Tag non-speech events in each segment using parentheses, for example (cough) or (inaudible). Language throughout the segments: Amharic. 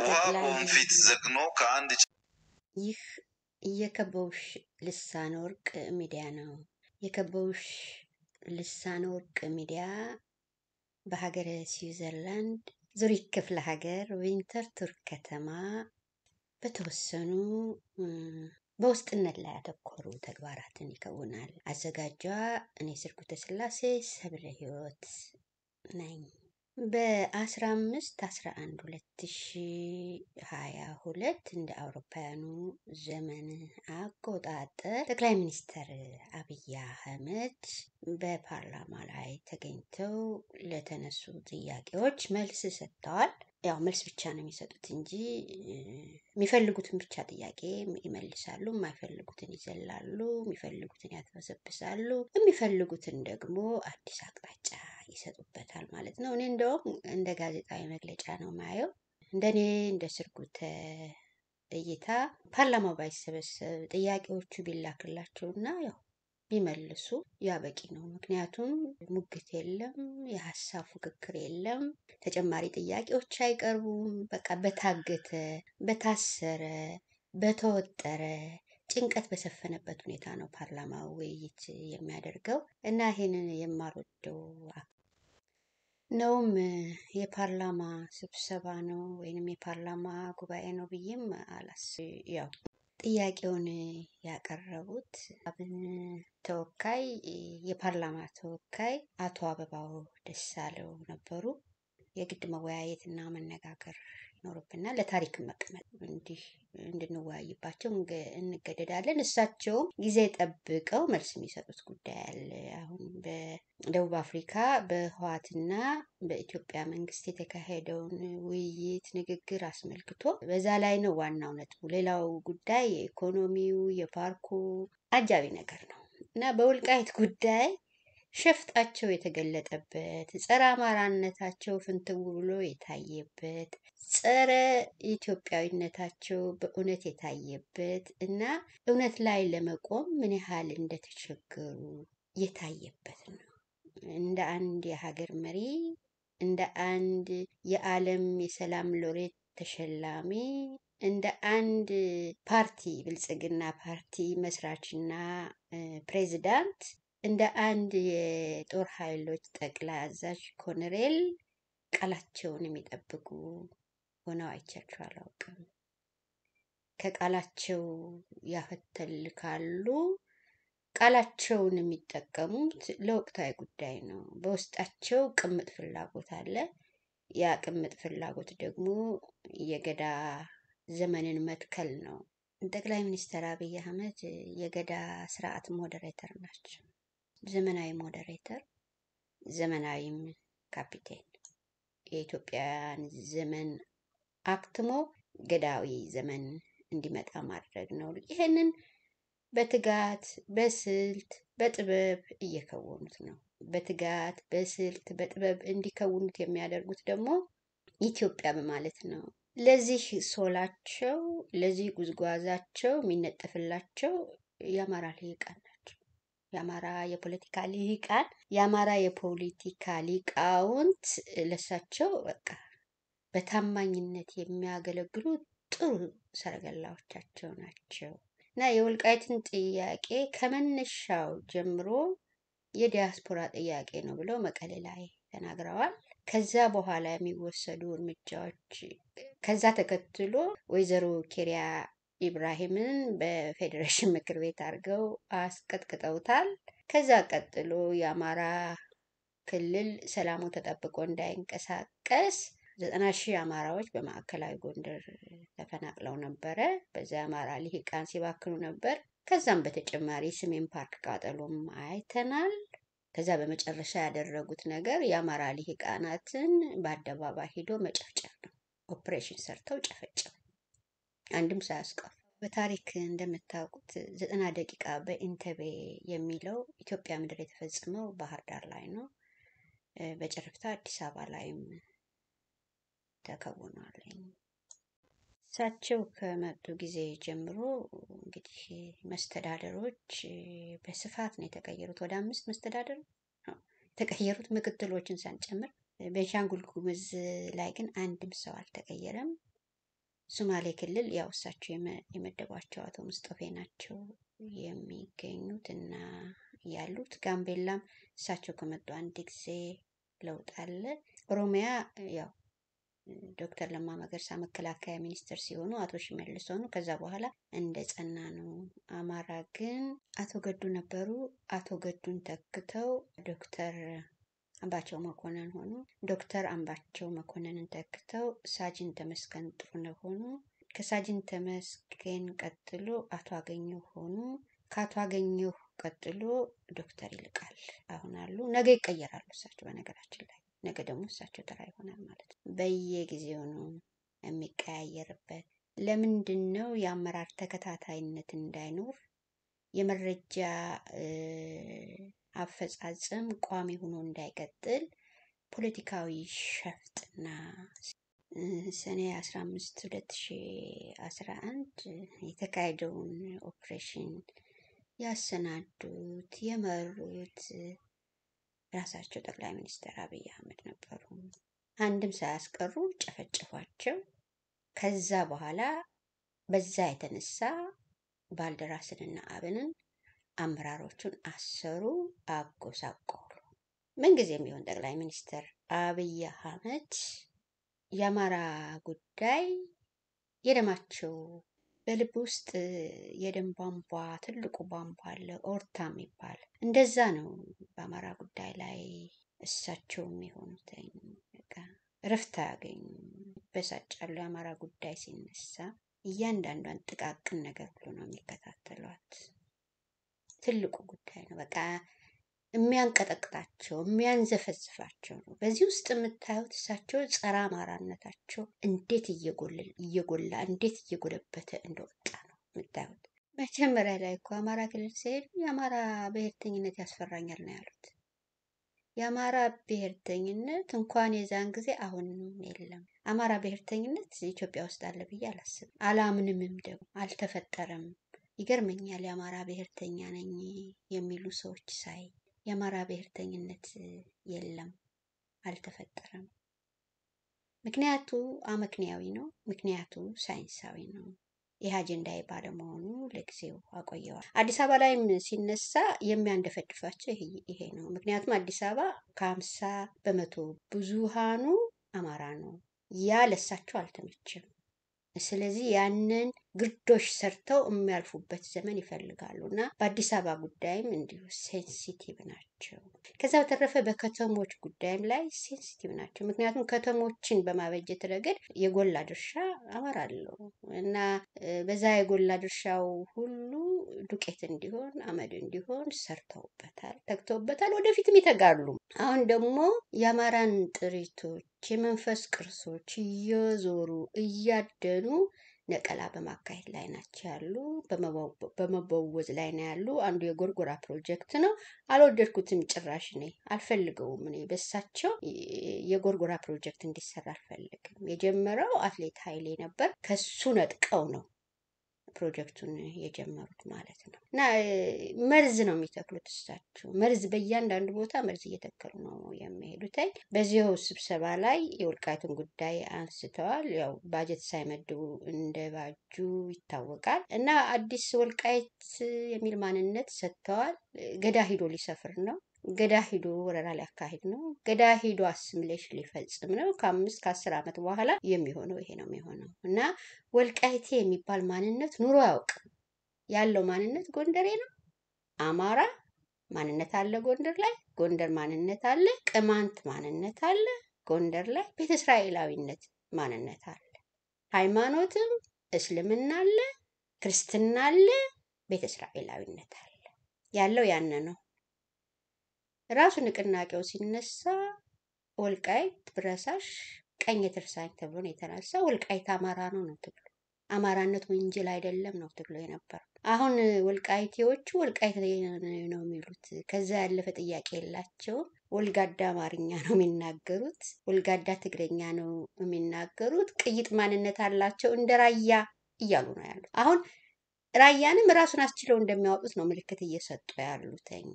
ውሃ ጠቅላይ በወንፊት ዘግኖ ከአንድ ይህ የከበቡሽ ልሳነ ወርቅ ሚዲያ ነው። የከበቡሽ ልሳነ ወርቅ ሚዲያ በሀገረ ስዊዘርላንድ ዙሪክ ክፍለ ሀገር ዊንተርቱር ከተማ በተወሰኑ በውስጥነት ላይ ያተኮሩ ተግባራትን ይከውናል። አዘጋጇ እኔ ስርጉተ ስላሴ ሰብለ ህይወት ነኝ። በ15 11 2022 እንደ አውሮፓውያኑ ዘመን አቆጣጠር ጠቅላይ ሚኒስትር አብይ አህመድ በፓርላማ ላይ ተገኝተው ለተነሱ ጥያቄዎች መልስ ሰጥተዋል። ያው መልስ ብቻ ነው የሚሰጡት እንጂ የሚፈልጉትን ብቻ ጥያቄ ይመልሳሉ፣ የማይፈልጉትን ይዘላሉ፣ የሚፈልጉትን ያትበሰብሳሉ፣ የሚፈልጉትን ደግሞ አዲስ አቅጣጫ ይሰጡበታል ማለት ነው። እኔ እንደውም እንደ ጋዜጣዊ መግለጫ ነው ማየው። እንደኔ እንደ ስርጉተ እይታ ፓርላማው ባይሰበሰብ ጥያቄዎቹ ቢላክላቸውና ያው ቢመልሱ ያ በቂ ነው። ምክንያቱም ሙግት የለም፣ የሀሳብ ፉክክር የለም፣ ተጨማሪ ጥያቄዎች አይቀርቡም። በቃ በታገተ፣ በታሰረ፣ በተወጠረ ጭንቀት በሰፈነበት ሁኔታ ነው ፓርላማው ውይይት የሚያደርገው እና ይሄንን የማልወደው ነውም የፓርላማ ስብሰባ ነው ወይንም የፓርላማ ጉባኤ ነው ብዬም አላስ ያው ጥያቄውን ያቀረቡት አብን ተወካይ የፓርላማ ተወካይ አቶ አበባው ደሳለው ነበሩ። የግድ መወያየት እና መነጋገር ይኖርብናል። ለታሪክ መቀመጥ እንዲህ እንድንወያይባቸው እንገ- እንገደዳለን። እሳቸውም ጊዜ ጠብቀው መልስ የሚሰጡት ጉዳይ አለ። አሁን በደቡብ አፍሪካ በህዋትና በኢትዮጵያ መንግስት የተካሄደውን ውይይት ንግግር አስመልክቶ በዛ ላይ ነው ዋናው ነጥቡ። ሌላው ጉዳይ የኢኮኖሚው የፓርኩ አጃቢ ነገር ነው እና በወልቃይት ጉዳይ ሸፍጣቸው የተገለጠበት ጸረ አማራነታቸው ፍንትው ብሎ የታየበት ጸረ ኢትዮጵያዊነታቸው በእውነት የታየበት እና እውነት ላይ ለመቆም ምን ያህል እንደተቸገሩ የታየበት ነው። እንደ አንድ የሀገር መሪ እንደ አንድ የዓለም የሰላም ሎሬት ተሸላሚ እንደ አንድ ፓርቲ ብልጽግና ፓርቲ መስራችና ፕሬዚዳንት እንደ አንድ የጦር ኃይሎች ጠቅላይ አዛዥ ኮሎኔል ቃላቸውን የሚጠብቁ ሆነው አይቻቸው አላውቅም። ከቃላቸው ያፈተልካሉ። ቃላቸውን የሚጠቀሙት ለወቅታዊ ጉዳይ ነው። በውስጣቸው ቅምጥ ፍላጎት አለ። ያ ቅምጥ ፍላጎት ደግሞ የገዳ ዘመንን መትከል ነው። ጠቅላይ ሚኒስትር አብይ አህመድ የገዳ ስርዓት ሞዴሬተር ናቸው። ዘመናዊ ሞዴሬተር፣ ዘመናዊም ካፒቴን የኢትዮጵያውያን ዘመን አክትሞ ገዳዊ ዘመን እንዲመጣ ማድረግ ነው። ይህንን በትጋት በስልት በጥበብ እየከወኑት ነው። በትጋት በስልት በጥበብ እንዲከውኑት የሚያደርጉት ደግሞ ኢትዮጵያ በማለት ነው። ለዚህ ሶላቸው ለዚህ ጉዝጓዛቸው የሚነጠፍላቸው የአማራ ልሂቃን የአማራ የፖለቲካ ልሂቃን የአማራ የፖለቲካ ሊቃውንት ለሳቸው በቃ በታማኝነት የሚያገለግሉ ጥሩ ሰረገላዎቻቸው ናቸው እና የወልቃይትን ጥያቄ ከመነሻው ጀምሮ የዲያስፖራ ጥያቄ ነው ብለው መቀሌ ላይ ተናግረዋል። ከዛ በኋላ የሚወሰዱ እርምጃዎች ከዛ ተከትሎ ወይዘሮ ኬሪያ ኢብራሂምን በፌዴሬሽን ምክር ቤት አድርገው አስቀጥቅጠውታል። ከዛ ቀጥሎ የአማራ ክልል ሰላሙ ተጠብቆ እንዳይንቀሳቀስ ዘጠና ሺህ አማራዎች በማዕከላዊ ጎንደር ተፈናቅለው ነበረ። በዚያ አማራ ልሂቃን ሲባክኑ ነበር። ከዛም በተጨማሪ ሰሜን ፓርክ ቃጠሎም አይተናል። ከዛ በመጨረሻ ያደረጉት ነገር የአማራ ልሂቃናትን በአደባባይ ሂዶ መጨፍጨፍ ነው። ኦፕሬሽን ሰርተው ጨፈጨፉ፣ አንድም ሳያስቀሩ። በታሪክ እንደምታውቁት ዘጠና ደቂቃ በኢንተቤ የሚለው ኢትዮጵያ ምድር የተፈጸመው ባህር ዳር ላይ ነው። በጨረፍታ አዲስ አበባ ላይም ተከውኗል። እሳቸው ከመጡ ጊዜ ጀምሮ እንግዲህ መስተዳደሮች በስፋት ነው የተቀየሩት። ወደ አምስት መስተዳደር የተቀየሩት ምክትሎችን ሳንጨምር። ቤንሻንጉል ጉሙዝ ላይ ግን አንድም ሰው አልተቀየረም። ሶማሌ ክልል ያው እሳቸው የመ- የመደቧቸው አቶ ሙስጠፌ ናቸው የሚገኙት እና ያሉት። ጋምቤላም እሳቸው ከመጡ አንድ ጊዜ ለውጥ አለ። ኦሮሚያ ያው ዶክተር ለማ መገርሳ መከላከያ ሚኒስትር ሲሆኑ አቶ ሽመልስ ሆኑ። ከዛ በኋላ እንደ ጸና ነው። አማራ ግን አቶ ገዱ ነበሩ። አቶ ገዱን ተክተው ዶክተር አምባቸው መኮንን ሆኑ። ዶክተር አምባቸው መኮንንን ተክተው ሳጅን ተመስገን ጥሩነህ ሆኑ። ከሳጅን ተመስገን ቀጥሎ አቶ አገኘሁ ሆኑ። ከአቶ አገኘሁ ቀጥሎ ዶክተር ይልቃል አሁን አሉ። ነገ ይቀየራሉ እሳቸው በነገራችን ላይ ነገ ደግሞ እሳቸው ተራ ይሆናል ማለት ነው። በየጊዜው ነው የሚቀያየርበት። ለምንድን ነው የአመራር ተከታታይነት እንዳይኖር የመረጃ አፈጻጸም ቋሚ ሆኖ እንዳይቀጥል ፖለቲካዊ ሸፍጥና ሰኔ 15 2011 የተካሄደውን ኦፕሬሽን ያሰናዱት የመሩት ራሳቸው ጠቅላይ ሚኒስትር አብይ አህመድ ነበሩ። አንድም ሳያስቀሩ ጨፈጨፏቸው። ከዛ በኋላ በዛ የተነሳ ባልደራስንና አብንን አመራሮቹን አሰሩ፣ አጎሳቆሉ። ምንጊዜም ቢሆን ጠቅላይ ሚኒስትር አብይ አህመድ የአማራ ጉዳይ የደማቸው በልብ ውስጥ የደም ቧንቧ ትልቁ ቧንቧ አለ፣ ኦርታ የሚባል እንደዛ ነው። በአማራ ጉዳይ ላይ እሳቸው የሚሆኑት በቃ እረፍት አያገኙም፣ ይበሳጫሉ። የአማራ ጉዳይ ሲነሳ እያንዳንዷን ጥቃቅን ነገር ሁሉ ነው የሚከታተሏት። ትልቁ ጉዳይ ነው። በቃ የሚያንቀጠቅጣቸው የሚያንዘፈዝፋቸው ነው። በዚህ ውስጥ የምታዩት እሳቸው ጸረ አማራነታቸው እንዴት እየጎላ እንዴት እየጎለበተ እንደወጣ ነው የምታዩት። መጀመሪያ ላይ እኮ አማራ ክልል ሲሄዱ የአማራ ብሔርተኝነት ያስፈራኛል ነው ያሉት። የአማራ ብሔርተኝነት እንኳን የዛን ጊዜ አሁንም የለም። አማራ ብሔርተኝነት ኢትዮጵያ ውስጥ አለ ብዬ አላስብም፣ አላምንምም፣ ደግሞ አልተፈጠረም። ይገርመኛል የአማራ ብሔርተኛ ነኝ የሚሉ ሰዎች ሳይ የአማራ ብሔርተኝነት የለም፣ አልተፈጠረም። ምክንያቱ አመክንያዊ ነው። ምክንያቱ ሳይንሳዊ ነው። ይህ አጀንዳዬ ባለመሆኑ ለጊዜው አቆየዋል። አዲስ አበባ ላይም ሲነሳ የሚያንደፈድፋቸው ይሄ ነው። ምክንያቱም አዲስ አበባ ከሀምሳ በመቶ ብዙሃኑ አማራ ነው። ያ ለሳቸው አልተመቸም። ስለዚህ ያንን ግርዶሽ ሰርተው የሚያልፉበት ዘመን ይፈልጋሉ እና በአዲስ አበባ ጉዳይም እንዲሁ ሴንሲቲቭ ናቸው። ከዛ በተረፈ በከተሞች ጉዳይም ላይ ሴንሲቲቭ ናቸው። ምክንያቱም ከተሞችን በማበጀት ረገድ የጎላ ድርሻ አማራ አለው እና በዛ የጎላ ድርሻው ሁሉ ዱቄት እንዲሆን አመድ እንዲሆን ሰርተውበታል፣ ተግተውበታል፣ ወደፊትም ይተጋሉ። አሁን ደግሞ የአማራን ጥሪቶች የመንፈስ ቅርሶች እየዞሩ እያደኑ ነቀላ በማካሄድ ላይ ናቸው ያሉ፣ በመበወ- በመበወዝ ላይ ነው ያሉ። አንዱ የጎርጎራ ፕሮጀክት ነው። አልወደድኩትም ጭራሽ እኔ አልፈልገውም። እኔ በሳቸው የጎርጎራ ፕሮጀክት እንዲሰራ አልፈልግም። የጀመረው አትሌት ኃይሌ ነበር። ከሱ ነጥቀው ነው ፕሮጀክቱን የጀመሩት ማለት ነው። እና መርዝ ነው የሚተክሉት እሳቸው መርዝ በእያንዳንዱ ቦታ መርዝ እየተከሉ ነው የሚሄዱት። በዚሁ ስብሰባ ላይ የወልቃይትን ጉዳይ አንስተዋል። ያው ባጀት ሳይመድቡ እንደባጁ ይታወቃል። እና አዲስ ወልቃይት የሚል ማንነት ሰጥተዋል። ገዳ ሂዶ ሊሰፍር ነው። ገዳ ሂዶ ወረራ ሊያካሂድ ነው። ገዳ ሂዶ አስምሌሽን ሊፈጽም ነው። ከአምስት ከአስር ዓመት በኋላ የሚሆነው ይሄ ነው የሚሆነው እና ወልቃይቴ የሚባል ማንነት ኑሮ አያውቅም። ያለው ማንነት ጎንደሬ ነው። አማራ ማንነት አለ ጎንደር ላይ፣ ጎንደር ማንነት አለ። ቅማንት ማንነት አለ ጎንደር ላይ። ቤተ እስራኤላዊነት ማንነት አለ። ሃይማኖትም እስልምና አለ፣ ክርስትና አለ፣ ቤተ እስራኤላዊነት አለ። ያለው ያነ ነው። ራሱ ንቅናቄው ሲነሳ ወልቃይት ብረሳሽ ቀኝ ትርሳኝ ተብሎ ነው የተነሳ። ወልቃይት አማራ ነው ነው ትግሉ። አማራነት ወንጀል አይደለም ነው ትግሉ የነበረው። አሁን ወልቃይቴዎቹ ወልቃይት ነው የሚሉት። ከዛ ያለፈ ጥያቄ የላቸውም። ወልጋዳ አማርኛ ነው የሚናገሩት። ወልጋዳ ትግረኛ ነው የሚናገሩት። ቅይጥ ማንነት አላቸው እንደ ራያ እያሉ ነው ያሉት። አሁን ራያንም ራሱን አስችለው እንደሚያወጡት ነው ምልክት እየሰጡ ያሉትኝ።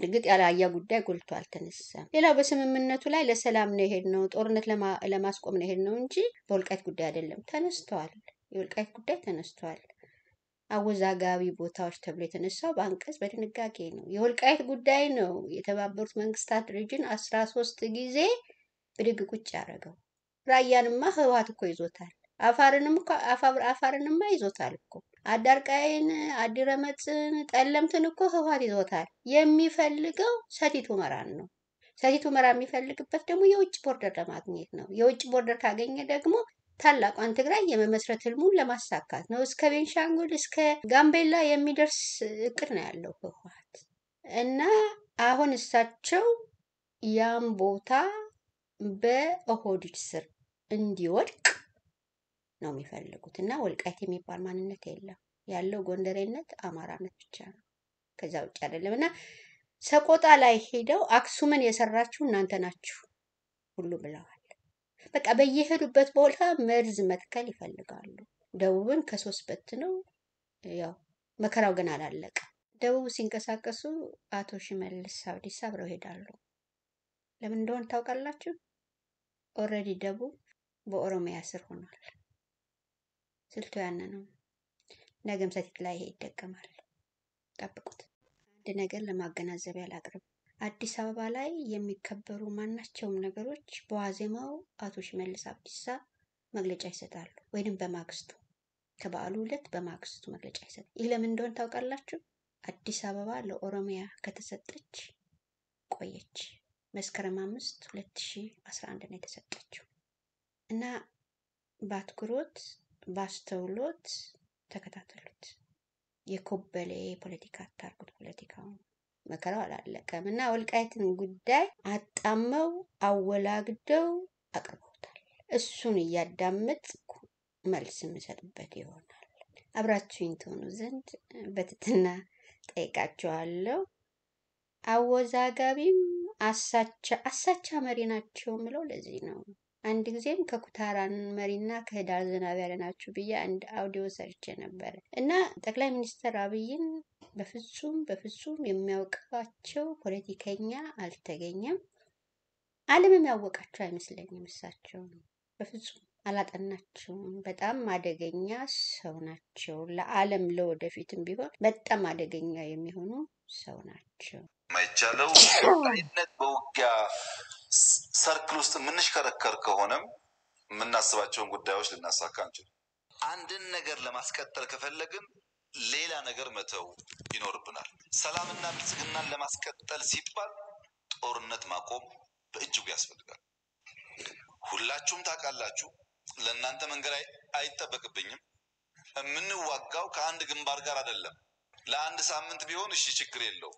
እርግጥ ያለአያ ጉዳይ ጎልቶ አልተነሳም። ሌላው በስምምነቱ ላይ ለሰላም ነው የሄድነው፣ ጦርነት ለማ- ለማስቆም ነው የሄድነው እንጂ በወልቃይት ጉዳይ አይደለም። ተነስተዋል። የወልቃይት ጉዳይ ተነስተዋል። አወዛጋቢ ቦታዎች ተብሎ የተነሳው በአንቀጽ በድንጋጌ ነው። የወልቃይት ጉዳይ ነው የተባበሩት መንግስታት ድርጅት አስራ ሶስት ጊዜ ብድግ ቁጭ ያደረገው። ራያንማ ህወሓት እኮ ይዞታል። አፋርንም አፋርንማ ይዞታል እኮ አዳርቃይን፣ አዲረመጽን፣ ጠለምትን እኮ ህወሓት ይዞታል። የሚፈልገው ሰቲት ሁመራን ነው። ሰቲት ሁመራ የሚፈልግበት ደግሞ የውጭ border ለማግኘት ነው። የውጭ border ካገኘ ደግሞ ታላቋን ትግራይ የመመስረት ህልሙን ለማሳካት ነው። እስከ ቤንሻንጉል እስከ ጋምቤላ የሚደርስ እቅድ ነው ያለው ህወሓት እና አሁን እሳቸው ያም ቦታ በኦህዴድ ስር እንዲወድቅ ነው የሚፈልጉት እና ወልቃይት የሚባል ማንነት የለም። ያለው ጎንደሬነት፣ አማራነት ብቻ ነው። ከዛ ውጭ አይደለም እና ሰቆጣ ላይ ሄደው አክሱምን የሰራችሁ እናንተ ናችሁ ሁሉ ብለዋል። በቃ በየሄዱበት ቦታ መርዝ መትከል ይፈልጋሉ። ደቡብን ከሶስት በት ነው ያው መከራው ግን አላለቀ። ደቡብ ሲንቀሳቀሱ አቶ ሽመልስ አብዲሳ አብረው ይሄዳሉ። ለምን እንደሆነ ታውቃላችሁ? already ደቡብ በኦሮሚያ ስር ሆኗል። ስልቱ ያነ ነው። ነገም ሰቲት ላይ ይሄ ይደገማል። ጠብቁት። አንድ ነገር ለማገናዘቢያ ላቅርብ። አዲስ አበባ ላይ የሚከበሩ ማናቸውም ነገሮች በዋዜማው አቶ ሽመልስ አብዲሳ መግለጫ ይሰጣሉ፣ ወይንም በማግስቱ ከበዓሉ ዕለት በማግስቱ መግለጫ ይሰጣል። ይህ ለምን እንደሆነ ታውቃላችሁ? አዲስ አበባ ለኦሮሚያ ከተሰጠች ቆየች። መስከረም አምስት ሁለት ሺ አስራ አንድ ነው የተሰጠችው እና በአትኩሮት በአስተውሎት ተከታተሉት። የኮበሌ ፖለቲካ አታርጉት። ፖለቲካውን መከራው አላለቀም እና ወልቃይትን ጉዳይ አጣመው አወላግደው አቅርበውታል። እሱን እያዳመጥኩ መልስ የምሰጥበት ይሆናል። አብራችሁኝ ትሆኑ ዘንድ በትህትና ጠይቃችኋለሁ። አወዛጋቢም አሳቻ አሳቻ መሪ ናቸው የምለው ለዚህ ነው። አንድ ጊዜም ከኩታራን መሪና ከህዳር ዝናብ ያለ ናችሁ ብዬ አንድ አውዲዮ ሰርቼ ነበረ እና ጠቅላይ ሚኒስትር አብይን በፍጹም በፍጹም የሚያውቃቸው ፖለቲከኛ አልተገኘም። ዓለምም ያወቃቸው አይመስለኝም። እሳቸውን በፍጹም አላጠናቸውም። በጣም አደገኛ ሰው ናቸው። ለዓለም ለወደፊትም ቢሆን በጣም አደገኛ የሚሆኑ ሰው ናቸው። የማይቻለው (coughs) በውጊያ ሰርክል ውስጥ የምንሽከረከር ከሆነም የምናስባቸውን ጉዳዮች ልናሳካ አንችልም። አንድን ነገር ለማስቀጠል ከፈለግን ሌላ ነገር መተው ይኖርብናል። ሰላምና ብልጽግናን ለማስቀጠል ሲባል ጦርነት ማቆም በእጅጉ ያስፈልጋል። ሁላችሁም ታውቃላችሁ። ለእናንተ መንገድ አይ- አይጠበቅብኝም። የምንዋጋው ከአንድ ግንባር ጋር አይደለም። ለአንድ ሳምንት ቢሆን እሺ ችግር የለው፣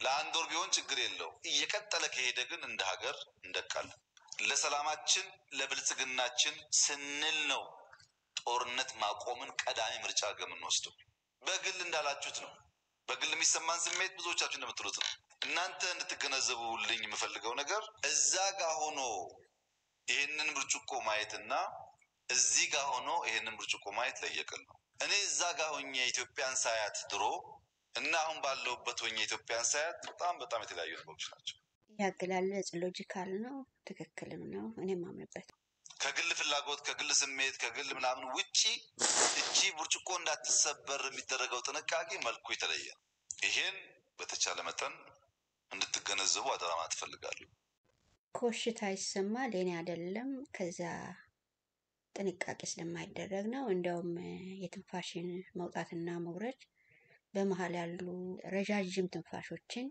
ለአንድ ወር ቢሆን ችግር የለው። እየቀጠለ ከሄደ ግን እንደ ሀገር እንደቃለን። ለሰላማችን ለብልጽግናችን ስንል ነው ጦርነት ማቆምን ቀዳሚ ምርጫ የምንወስደው። በግል እንዳላችሁት ነው። በግል የሚሰማን ስሜት ብዙዎቻችሁ እንደምትሉት ነው። እናንተ እንድትገነዘቡልኝ የምፈልገው ነገር እዛ ጋር ሆኖ ይሄንን ብርጭቆ ማየትና እዚህ ጋር ሆኖ ይሄንን ብርጭቆ ማየት ለየቅል ነው። እኔ እዛ ጋር ሆኜ ኢትዮጵያን ሳያት ድሮ አሁን ባለሁበት ሆኜ ኢትዮጵያን ሳያት በጣም በጣም የተለያዩ ነገሮች ናቸው። ያገላለጽ logical ነው፣ ትክክልም ነው። እኔም አምንበት። ከግል ፍላጎት፣ ከግል ስሜት፣ ከግል ምናምን ውጪ እቺ ብርጭቆ እንዳትሰበር የሚደረገው ጥንቃቄ መልኩ የተለየ ነው። ይሄን በተቻለ መጠን እንድትገነዘቡ አደራ ማለት እፈልጋለሁ። ኮሽታ ይሰማል። የኔ አይደለም። ከዛ ጥንቃቄ ስለማይደረግ ነው። እንዲያውም የትንፋሽን መውጣትና መውረድ በመሀል ያሉ ረዣዥም ትንፋሾችን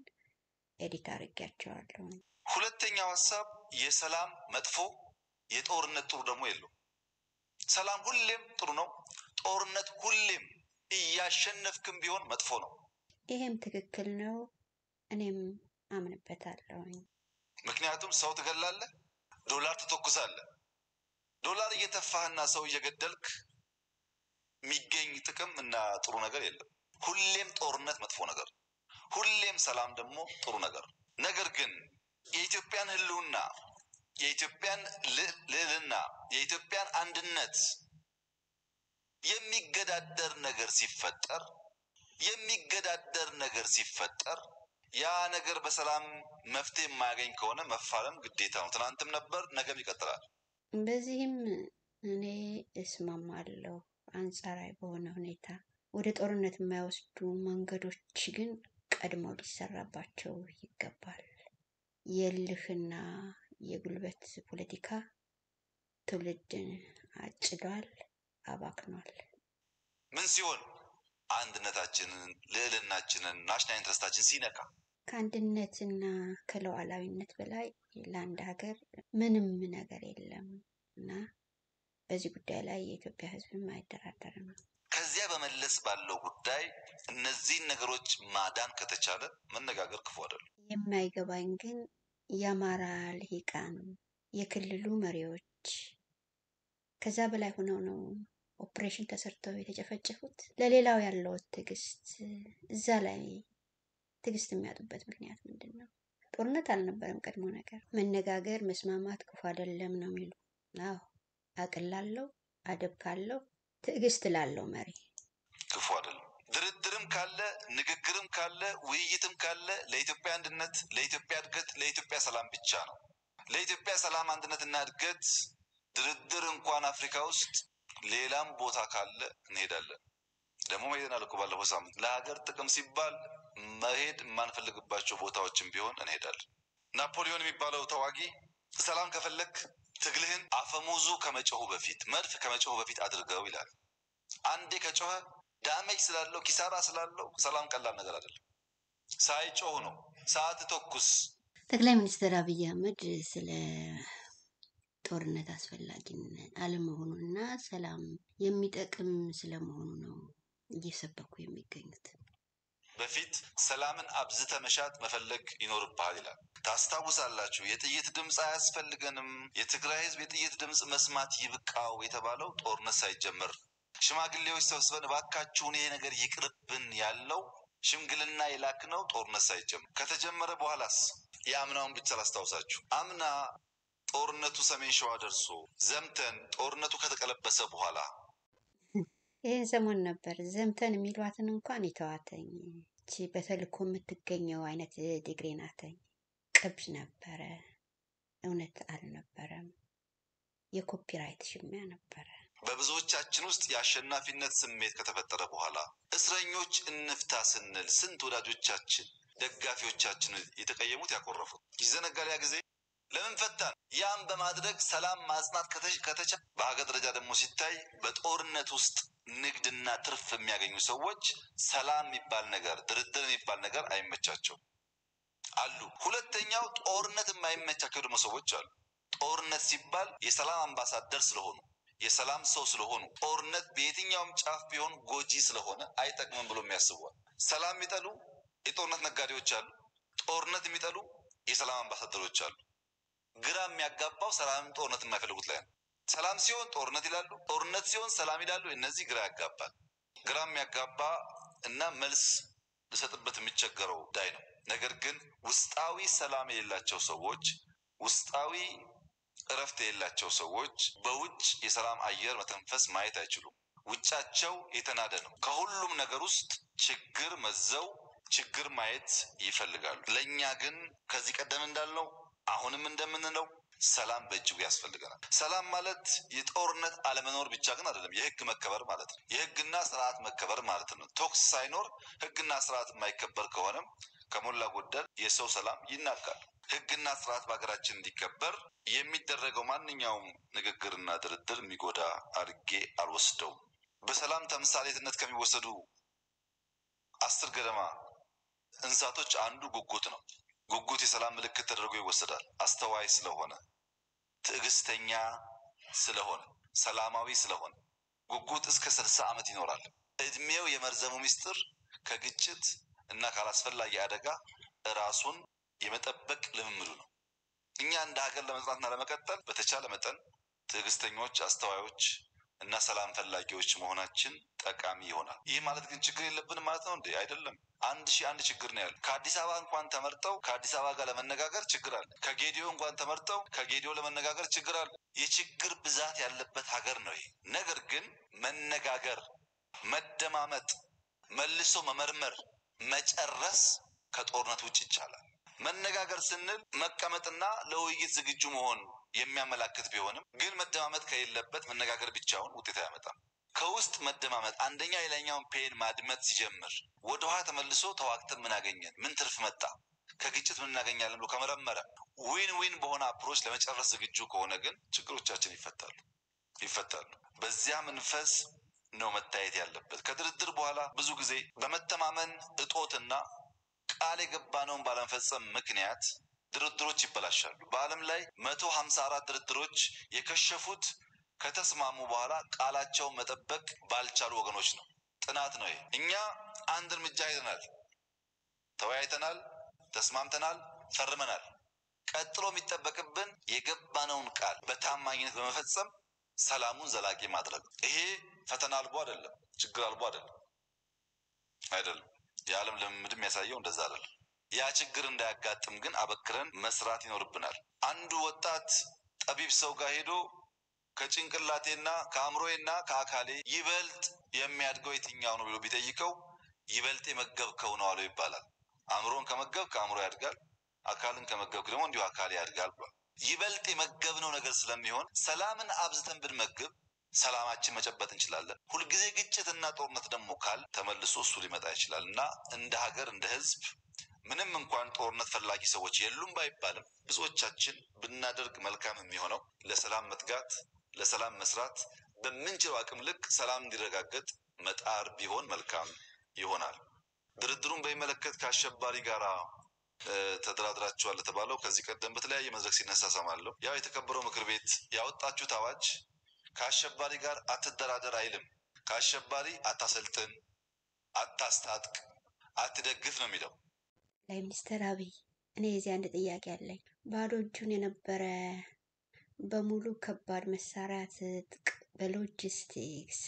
edit አድርጌያቸዋለሁ። ሁለተኛው ሀሳብ የሰላም መጥፎ የጦርነት ጥሩ ደግሞ የለው። ሰላም ሁሌም ጥሩ ነው። ጦርነት ሁሌም እያሸነፍክም ቢሆን መጥፎ ነው። ይሄም ትክክል ነው። እኔም አምንበታለሁኝ። ምክንያቱም ሰው ትገላለህ፣ ዶላር ትተኩሳለህ። ዶላር እየተፋህና ሰው እየገደልክ የሚገኝ ጥቅም እና ጥሩ ነገር የለም። ሁሌም ጦርነት መጥፎ ነገር ሁሌም ሰላም ደግሞ ጥሩ ነገር ነገር ግን የኢትዮጵያን ሕልውና የኢትዮጵያን ልዕ- ልዕልና የኢትዮጵያን አንድነት የሚገዳደር ነገር ሲፈጠር የሚገዳደር ነገር ሲፈጠር ያ ነገር በሰላም መፍትሄ የማያገኝ ከሆነ መፋለም ግዴታ ነው። ትናንትም ነበር፣ ነገም ይቀጥላል። በዚህም እኔ እስማማለሁ። አንጻራዊ በሆነ ሁኔታ ወደ ጦርነት የማይወስዱ መንገዶች ግን ቀድሞ ሊሰራባቸው ይገባል። የእልህና የጉልበት ፖለቲካ ትውልድን አጭዷል፣ አባክኗል። ምን ሲሆን አንድነታችንን፣ ልዕልናችንን፣ national interest ኣችን ሲነካ ከአንድነትና ከሉዓላዊነት በላይ ለአንድ ሀገር ምንም ነገር የለም እና በዚህ ጉዳይ ላይ የኢትዮጵያ ሕዝብም አይደራደርም። ከዚያ በመለስ ባለው ጉዳይ እነዚህን ነገሮች ማዳን ከተቻለ መነጋገር ክፉ አይደለም። የማይገባኝ ግን የአማራ ልሂቃን፣ የክልሉ መሪዎች ከዛ በላይ ሆነው ነው ኦፕሬሽን ተሰርተው የተጨፈጨፉት። ለሌላው ያለው ትዕግስት እዛ ላይ ትዕግስት የሚያጡበት ምክንያት ምንድን ነው? ጦርነት አልነበረም ቀድሞ ነገር። መነጋገር መስማማት ክፉ አይደለም ነው የሚሉ። አዎ አቅል ላለው አደብ ካለው ትዕግስት ላለው መሪ ክፉ አይደለም። ድርድርም ካለ ንግግርም ካለ ውይይትም ካለ ለኢትዮጵያ አንድነት፣ ለኢትዮጵያ እድገት፣ ለኢትዮጵያ ሰላም ብቻ ነው። ለኢትዮጵያ ሰላም አንድነትና እድገት ድርድር እንኳን አፍሪካ ውስጥ ሌላም ቦታ ካለ እንሄዳለን። ደግሞ ሄደናል እኮ ባለፈው ሳምንት። ለሀገር ጥቅም ሲባል መሄድ የማንፈልግባቸው ቦታዎችን ቢሆን እንሄዳለን። ናፖሊዮን የሚባለው ተዋጊ ሰላም ከፈለክ ትግልህን አፈሙዙ ከመጮሁ በፊት መድፍ ከመጮሁ በፊት አድርገው ይላል። አንዴ ከጮኸ ዳሜጅ ስላለው ኪሳራ ስላለው ሰላም ቀላል ነገር አይደለም። ሳይጮሁ ነው። ሰዓት ተኩስ ጠቅላይ ሚኒስትር አብይ አህመድ ስለ ጦርነት አስፈላጊነት አለመሆኑና ሰላም የሚጠቅም ስለመሆኑ ነው እየሰበኩ የሚገኙት። በፊት ሰላምን አብዝተ መሻት መፈለግ ይኖርብሃል ይላል። ታስታውሳላችሁ፣ የጥይት ድምፅ አያስፈልገንም፣ የትግራይ ህዝብ የጥይት ድምፅ መስማት ይብቃው የተባለው ጦርነት ሳይጀመር። ሽማግሌዎች ሰብስበን እባካችሁን ይሄ ነገር ይቅርብን ያለው ሽምግልና የላክነው ጦርነት ሳይጀመር። ከተጀመረ በኋላስ? የአምናውን ብቻ ላስታውሳችሁ። አምና ጦርነቱ ሰሜን ሸዋ ደርሶ ዘምተን ጦርነቱ ከተቀለበሰ በኋላ? ይህን ሰሞን ነበር። ዘምተን የሚሏትን እንኳን የተዋተኝ። እቺ በተልእኮ የምትገኘው አይነት ዲግሪ ናተኝ ቅብስ ነበረ፣ እውነት አልነበረም። የኮፒራይት ሽሚያ ነበረ። በብዙዎቻችን ውስጥ የአሸናፊነት ስሜት ከተፈጠረ በኋላ እስረኞች እንፍታ ስንል ስንት ወዳጆቻችን፣ ደጋፊዎቻችን የተቀየሙት ያኮረፉት ይዘነጋል። ጊዜ ለምን ፈታን? ያን በማድረግ ሰላም ማጽናት ከተቻ በሀገር ደረጃ ደግሞ ሲታይ በጦርነት ውስጥ ንግድና ትርፍ የሚያገኙ ሰዎች ሰላም የሚባል ነገር ድርድር የሚባል ነገር አይመቻቸውም አሉ። ሁለተኛው ጦርነት የማይመቻቸው ደግሞ ሰዎች አሉ። ጦርነት ሲባል የሰላም አምባሳደር ስለሆኑ የሰላም ሰው ስለሆኑ ጦርነት በየትኛውም ጫፍ ቢሆን ጎጂ ስለሆነ አይጠቅምም ብሎ የሚያስቧል። ሰላም የሚጠሉ የጦርነት ነጋዴዎች አሉ። ጦርነት የሚጠሉ የሰላም አምባሳደሮች አሉ። ግራ የሚያጋባው ሰላምም ጦርነት የማይፈልጉት ላይ ነው። ሰላም ሲሆን ጦርነት ይላሉ፣ ጦርነት ሲሆን ሰላም ይላሉ። እነዚህ ግራ ያጋባል። ግራ የሚያጋባ እና መልስ ልሰጥበት የሚቸገረው ጉዳይ ነው። ነገር ግን ውስጣዊ ሰላም የሌላቸው ሰዎች፣ ውስጣዊ እረፍት የሌላቸው ሰዎች በውጭ የሰላም አየር መተንፈስ ማየት አይችሉም። ውጫቸው የተናደ ነው። ከሁሉም ነገር ውስጥ ችግር መዘው ችግር ማየት ይፈልጋሉ። ለእኛ ግን ከዚህ ቀደም እንዳልነው አሁንም እንደምንለው ሰላም በእጅጉ ያስፈልገናል። ሰላም ማለት የጦርነት አለመኖር ብቻ ግን አይደለም፣ የህግ መከበር ማለት ነው። የህግና ስርዓት መከበር ማለት ነው። ቶክስ ሳይኖር ህግና ስርዓት የማይከበር ከሆነም ከሞላ ጎደል የሰው ሰላም ይናጋል። ህግና ስርዓት በሀገራችን እንዲከበር የሚደረገው ማንኛውም ንግግርና ድርድር የሚጎዳ አድርጌ አልወስደውም። በሰላም ተምሳሌትነት ከሚወሰዱ አስር ገደማ እንስሳቶች አንዱ ጉጉት ነው። ጉጉት የሰላም ምልክት ተደርጎ ይወሰዳል። አስተዋይ ስለሆነ፣ ትዕግስተኛ ስለሆነ፣ ሰላማዊ ስለሆነ ጉጉት እስከ ስልሳ ዓመት ይኖራል። እድሜው የመርዘሙ ምስጢር ከግጭት እና ካላስፈላጊ አደጋ ራሱን የመጠበቅ ልምምዱ ነው። እኛ እንደ ሀገር ለመጽናትና ለመቀጠል በተቻለ መጠን ትዕግስተኞች፣ አስተዋዮች እና ሰላም ፈላጊዎች መሆናችን ጠቃሚ ይሆናል። ይህ ማለት ግን ችግር የለብንም ማለት ነው እንዴ? አይደለም። አንድ ሺህ አንድ ችግር ነው ያለው። ከአዲስ አበባ እንኳን ተመርጠው ከአዲስ አበባ ጋር ለመነጋገር ችግር አለ። ከጌዲዮ እንኳን ተመርጠው ከጌዲዮ ለመነጋገር ችግር አለ። የችግር ብዛት ያለበት ሀገር ነው ይሄ። ነገር ግን መነጋገር፣ መደማመጥ፣ መልሶ መመርመር፣ መጨረስ ከጦርነት ውጭ ይቻላል። መነጋገር ስንል መቀመጥና ለውይይት ዝግጁ መሆን የሚያመላክት ቢሆንም ግን መደማመጥ ከሌለበት መነጋገር ብቻውን ውጤት አያመጣም። ከውስጥ መደማመጥ አንደኛ የሌላኛውን pain ማድመጥ ሲጀምር ወደኋላ ተመልሶ ተዋግተን ምን አገኘን፣ ምን ትርፍ መጣ፣ ከግጭት ምን እናገኛለን ብሎ ከመረመረ win win በሆነ approach ለመጨረስ ዝግጁ ከሆነ ግን ችግሮቻችን ይፈታሉ ይፈታሉ። በዚያ መንፈስ ነው መታየት ያለበት። ከድርድር በኋላ ብዙ ጊዜ በመተማመን እጦትና ቃል የገባነውን ባለመፈጸም ምክንያት ድርድሮች ይበላሻሉ። በዓለም ላይ መቶ ሀምሳ አራት ድርድሮች የከሸፉት ከተስማሙ በኋላ ቃላቸውን መጠበቅ ባልቻሉ ወገኖች ነው። ጥናት ነው ይሄ። እኛ አንድ እርምጃ ሄደናል፣ ተወያይተናል፣ ተስማምተናል፣ ፈርመናል። ቀጥሎ የሚጠበቅብን የገባነውን ቃል በታማኝነት በመፈጸም ሰላሙን ዘላቂ ማድረግ። ይሄ ፈተና አልቦ አይደለም፣ ችግር አልቦ አይደለም አይደለም። የዓለም ልምምድ የሚያሳየው እንደዛ አይደለም። ያ ችግር እንዳያጋጥም ግን አበክረን መስራት ይኖርብናል። አንዱ ወጣት ጠቢብ ሰው ጋር ሄዶ ከጭንቅላቴና ከአእምሮዬና ከአካሌ ይበልጥ የሚያድገው የትኛው ነው ብሎ ቢጠይቀው ይበልጥ የመገብከው ነው አለው ይባላል። አእምሮን ከመገብክ አእምሮ ያድጋል፣ አካልን ከመገብክ ደግሞ እንዲሁ አካል ያድጋል ብሏል። ይበልጥ የመገብነው ነገር ስለሚሆን ሰላምን አብዝተን ብንመግብ ሰላማችን መጨበጥ እንችላለን። ሁልጊዜ ግጭትና ጦርነት ደግሞ ካል ተመልሶ እሱ ሊመጣ ይችላል እና እንደ ሀገር እንደ ሕዝብ ምንም እንኳን ጦርነት ፈላጊ ሰዎች የሉም ባይባልም ብዙዎቻችን ብናደርግ መልካም የሚሆነው ለሰላም መትጋት፣ ለሰላም መስራት፣ በምንችለው አቅም ልክ ሰላም እንዲረጋገጥ መጣር ቢሆን መልካም ይሆናል። ድርድሩን በሚመለከት ከአሸባሪ ጋር ተደራድራችኋል ለተባለው ከዚህ ቀደም በተለያየ መድረክ ሲነሳ ሰማለሁ። ያው የተከበረው ምክር ቤት ያወጣችሁት አዋጅ ከአሸባሪ ጋር አትደራደር አይልም። ከአሸባሪ አታሰልጥን፣ አታስታጥቅ፣ አትደግፍ ነው የሚለው። ጠቅላይ ሚኒስትር አብይ እኔ የዚህ አንድ ጥያቄ አለኝ። ባዶ እጁን የነበረ በሙሉ ከባድ መሳሪያ ትጥቅ በሎጂስቲክስ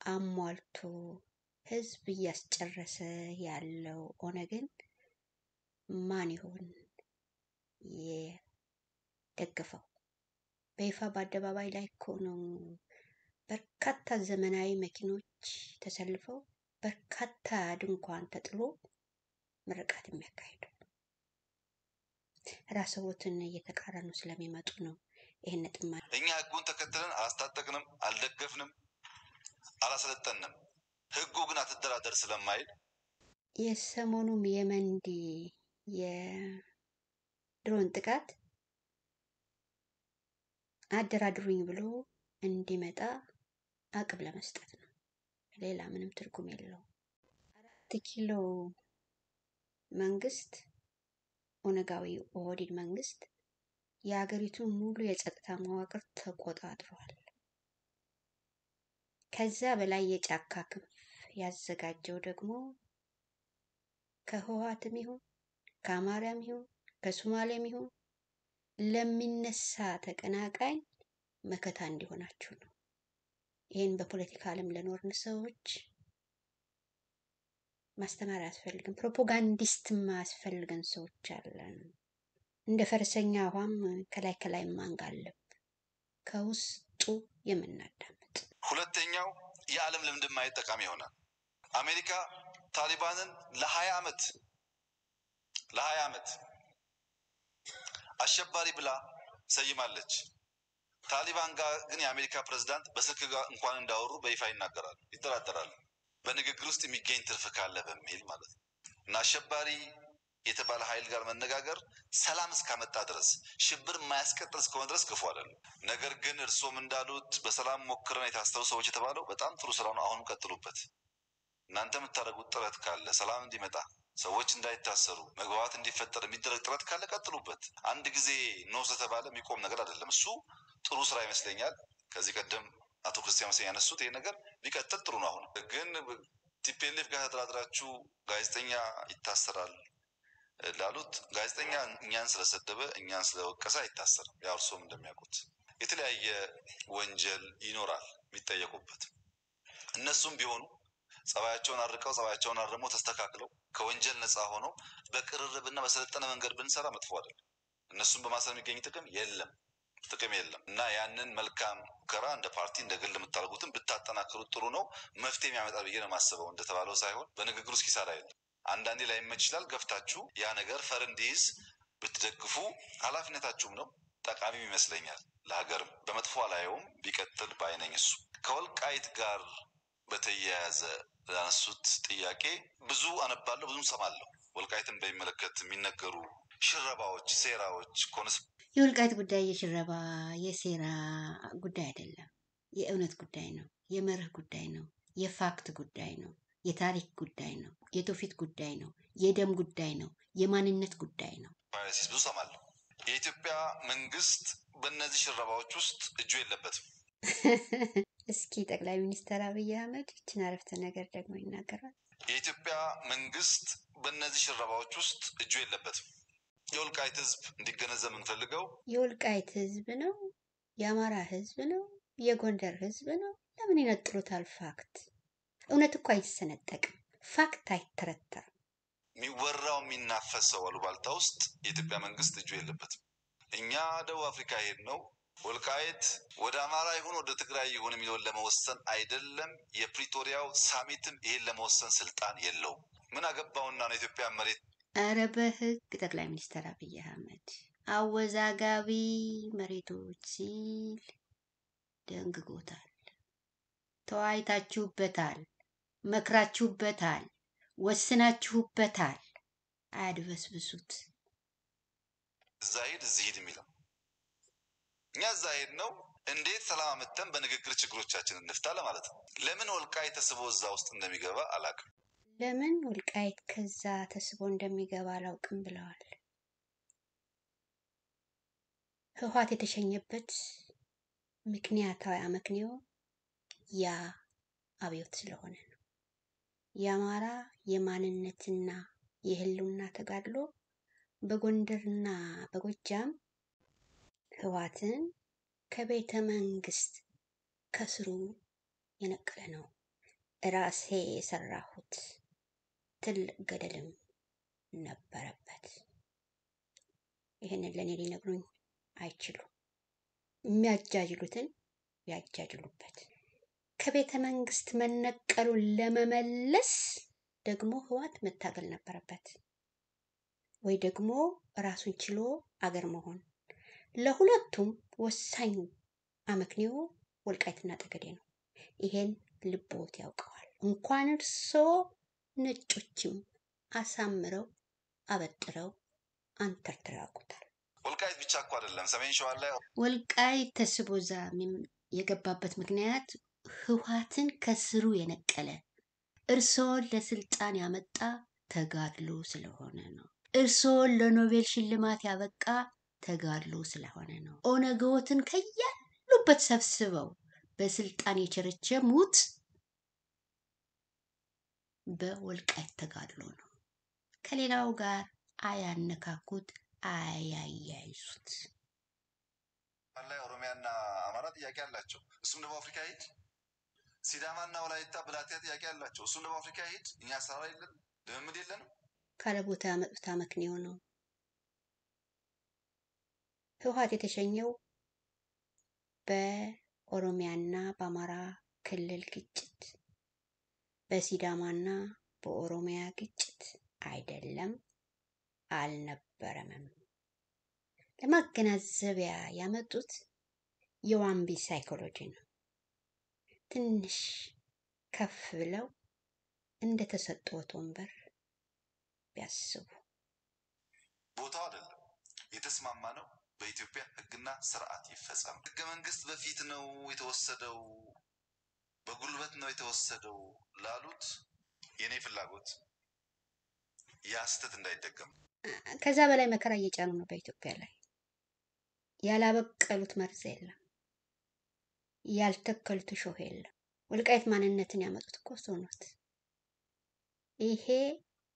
አሟልቶ ህዝብ እያስጨረሰ ያለው ኦነግን ማን ይሆን የደገፈው? በይፋ በአደባባይ ላይ እኮ ነው በርካታ ዘመናዊ መኪኖች ተሰልፈው በርካታ ድንኳን ተጥሎ ምርቃት የሚያካሂደው ራስዎትን እየተቃረኑ ስለሚመጡ ነው። ይህን ጥማ እኛ ህጉን ተከትለን አላስታጠቅንም፣ አልደገፍንም፣ አላሰለጠንም። ህጉ ግን አትደራደር ስለማይል የሰሞኑም የመንዲ የድሮን ጥቃት አደራድሩኝ ብሎ እንዲመጣ አቅም ለመስጠት ነው። ሌላ ምንም ትርጉም የለውም። አራት ኪሎ መንግስት ኦነጋዊ ኦህዴድ መንግስት የሀገሪቱን ሙሉ የጸጥታ መዋቅር ተቆጣጥሯል። ከዛ በላይ የጫካ ክንፍ ያዘጋጀው ደግሞ ከህወሓትም ይሁን ከአማራም ይሁን ከሶማሌም ይሁን ለሚነሳ ተቀናቃኝ መከታ እንዲሆናችሁ ነው። ይህን በፖለቲካ ዓለም ለኖርን ሰዎች ማስተማር አያስፈልግም። ፕሮፓጋንዲስት ማያስፈልገን ሰዎች አለን። እንደ ፈረሰኛ ውሃም ከላይ ከላይ ማንጋለብ ከውስጡ የምናዳምጥ። ሁለተኛው የዓለም ልምድን ማየት ጠቃሚ ይሆናል። አሜሪካ ታሊባንን ለሀያ ዓመት ለሀያ ዓመት አሸባሪ ብላ ሰይማለች። ታሊባን ጋር ግን የአሜሪካ ፕሬዝዳንት በስልክ ጋር እንኳን እንዳወሩ በይፋ ይናገራሉ፣ ይደራደራሉ። በንግግር ውስጥ የሚገኝ ትርፍ ካለ በሚል ማለት ነው እና አሸባሪ የተባለ ኃይል ጋር መነጋገር ሰላም እስካመጣ ድረስ ሽብር የማያስቀጥል እስከሆነ ድረስ ክፉ አይደለም። ነገር ግን እርሶም እንዳሉት በሰላም ሞክረን የታሰሩ ሰዎች የተባለው በጣም ጥሩ ስራ ነው። አሁንም ቀጥሉበት። እናንተ የምታደርጉት ጥረት ካለ ሰላም እንዲመጣ ሰዎች እንዳይታሰሩ መግባባት እንዲፈጠር የሚደረግ ጥረት ካለ ቀጥሉበት። አንድ ጊዜ ኖ ስለተባለ የሚቆም ነገር አይደለም። እሱ ጥሩ ስራ ይመስለኛል። ከዚህ ቀደም አቶ ክርስቲያን መሰለኝ ያነሱት ይሄ ነገር ቢቀጥል ጥሩ ነው። አሁን ግን TPLF ጋር ተደራድራችሁ ጋዜጠኛ ይታሰራል ላሉት ጋዜጠኛ እኛን ስለሰደበ እኛን ስለወቀሰ አይታሰርም። ያው እርሶም እንደሚያውቁት የተለያየ ወንጀል ይኖራል የሚጠየቁበት። እነሱም ቢሆኑ ጸባያቸውን አርቀው ጸባያቸውን አርመው ተስተካክለው ከወንጀል ነፃ ሆነው በቅርርብና በሰለጠነ መንገድ ብንሰራ መጥፎ አይደለም። እነሱም በማሰር የሚገኝ ጥቅም የለም ጥቅም የለም እና ያንን መልካም ሙከራ እንደ ፓርቲ እንደ ግል የምታደርጉትን ብታጠናክሩት ጥሩ ነው። መፍትሄ የሚያመጣ ብዬ ነው የማስበው። እንደተባለው ሳይሆን በንግግር ውስጥ ኪሳራ የለም። አንዳንዴ ላይመች ይችላል። ገፍታችሁ ያ ነገር ፈር እንዲይዝ ብትደግፉ ኃላፊነታችሁም ነው፣ ጠቃሚም ይመስለኛል። ለሀገርም በመጥፎ አላየውም፣ ቢቀጥል ባይነኝ። እሱ ከወልቃይት ጋር በተያያዘ ያነሱት ጥያቄ ብዙ አነባለሁ፣ ብዙም ሰማለሁ። ወልቃይትን በሚመለከት የሚነገሩ ሽረባዎች፣ ሴራዎች cons የወልቃይት ጉዳይ የሽረባ የሴራ ጉዳይ አይደለም። የእውነት ጉዳይ ነው። የመርህ ጉዳይ ነው። የ fact ጉዳይ ነው። የታሪክ ጉዳይ ነው። የትውፊት ጉዳይ ነው። የደም ጉዳይ ነው። የማንነት ጉዳይ ነው። ብዙ ሰማለሁ። የኢትዮጵያ መንግስት በእነዚህ ሽረባዎች ውስጥ እጁ የለበትም። (laughs) እስኪ ጠቅላይ ሚኒስትር አብይ አህመድ ይችን አረፍተ ነገር ደግሞ ይናገራል። የኢትዮጵያ መንግስት በእነዚህ ሽረባዎች ውስጥ እጁ የለበትም። የወልቃይት ህዝብ እንዲገነዘብ የምንፈልገው የወልቃይት ህዝብ ነው፣ የአማራ ህዝብ ነው፣ የጎንደር ህዝብ ነው። ለምን ይነጥሉታል? fact እውነት እኮ አይሰነጠቅም። fact አይተረተርም። የሚወራው የሚናፈሰው አሉባልታ ውስጥ የኢትዮጵያ መንግስት እጁ የለበትም። እኛ ደቡብ አፍሪካ የሄድነው ወልቃይት ወደ አማራ ይሁን ወደ ትግራይ ይሁን የሚለውን ለመወሰን አይደለም። የፕሪቶሪያው ሳሚትም ይሄን ለመወሰን ስልጣን የለውም። ምን አገባውና ነው የኢትዮጵያ መሬት እረ በህግ ጠቅላይ ሚኒስትር አብይ አህመድ አወዛጋቢ መሬቶች ሲል ደንግጎታል። ተወያይታችሁበታል፣ መክራችሁበታል፣ ወስናችሁበታል። አያድበስብሱት። እዛ ሂድ እዚህ ሂድ የሚለው እኛ እዛ ሄድ ነው እንዴት ሰላም አመተን በንግግር ችግሮቻችን እንፍታ ለማለት ነው። ለምን ወልቃይት ተስቦ እዛ ውስጥ እንደሚገባ አላውቅም። ለምን ወልቃይት ከዛ ተስቦ እንደሚገባ አላውቅም ብለዋል። ህወሓት የተሸኘበት ምክንያታዊ አመክንዮ ያ አብዮት ስለሆነ ነው። የአማራ የማንነትና የህልውና ተጋድሎ በጎንደርና በጎጃም ህወሓትን ከቤተ መንግስት ከስሩ የነቀለ ነው። ራሴ የሰራሁት ትልቅ ገደልም ነበረበት። ይህንን ለእኔ ሊነግሩኝ አይችሉም። የሚያጃጅሉትን ያጃጅሉበት። ከቤተ መንግስት መነቀሉን ለመመለስ ደግሞ ህወሓት መታገል ነበረበት፣ ወይ ደግሞ ራሱን ችሎ አገር መሆን። ለሁለቱም ወሳኝ አመክንዮ ወልቃይትና ጠገዴ ነው። ይሄን ልቦት ያውቀዋል። እንኳን እርሶ ነጮችም አሳምረው አበጥረው አንተርትረው ያውቁታል። ወልቃይት ብቻ እኮ አይደለም፣ ሰሜን ሸዋ ላይ ወልቃይት ተስቦ እዛ የገባበት ምክንያት ህወሓትን ከስሩ የነቀለ እርስዎን ለስልጣን ያመጣ ተጋድሎ ስለሆነ ነው። እርስዎን ለኖቤል ሽልማት ያበቃ ተጋድሎ ስለሆነ ነው። ኦነግዎትን ከያሉበት ሰብስበው በስልጣን የቸረቸሙት በወልቃይት ተጋድሎ ነው። ከሌላው ጋር አያነካኩት፣ አያያይዙት። ላይ ኦሮሚያና አማራ ጥያቄ አላቸው። እሱም ደቡብ አፍሪካ ሂድ። ሲዳማና ወላይታ ብላቴ ጥያቄ አላቸው። እሱም ደቡብ አፍሪካ ሂድ። እኛ አሰራር የለንም፣ ልምምድ የለንም። ካለ ቦታ ያመጡት አመክንዮ ነው። ህወሓት የተሸኘው በኦሮሚያና በአማራ ክልል ግጭት፣ በሲዳማና በኦሮሚያ ግጭት አይደለም፣ አልነበረምም። ለማገናዘቢያ ያመጡት የዋንቢ ሳይኮሎጂ ነው። ትንሽ ከፍ ብለው እንደተሰጠዎት ወንበር ቢያስቡ ቦታው አይደለም የተስማማ ነው። በኢትዮጵያ ህግና ስርዓት ይፈጸም። ህገ መንግስት በፊት ነው የተወሰደው፣ በጉልበት ነው የተወሰደው ላሉት የኔ ፍላጎት ያ ስህተት እንዳይደገም ከዛ በላይ መከራ እየጫኑ ነው በኢትዮጵያ ላይ። ያላበቀሉት መርዝ የለም፣ ያልተከሉት እሾህ የለም። ወልቃይት ማንነትን ያመጡት እኮ ኖት። ይሄ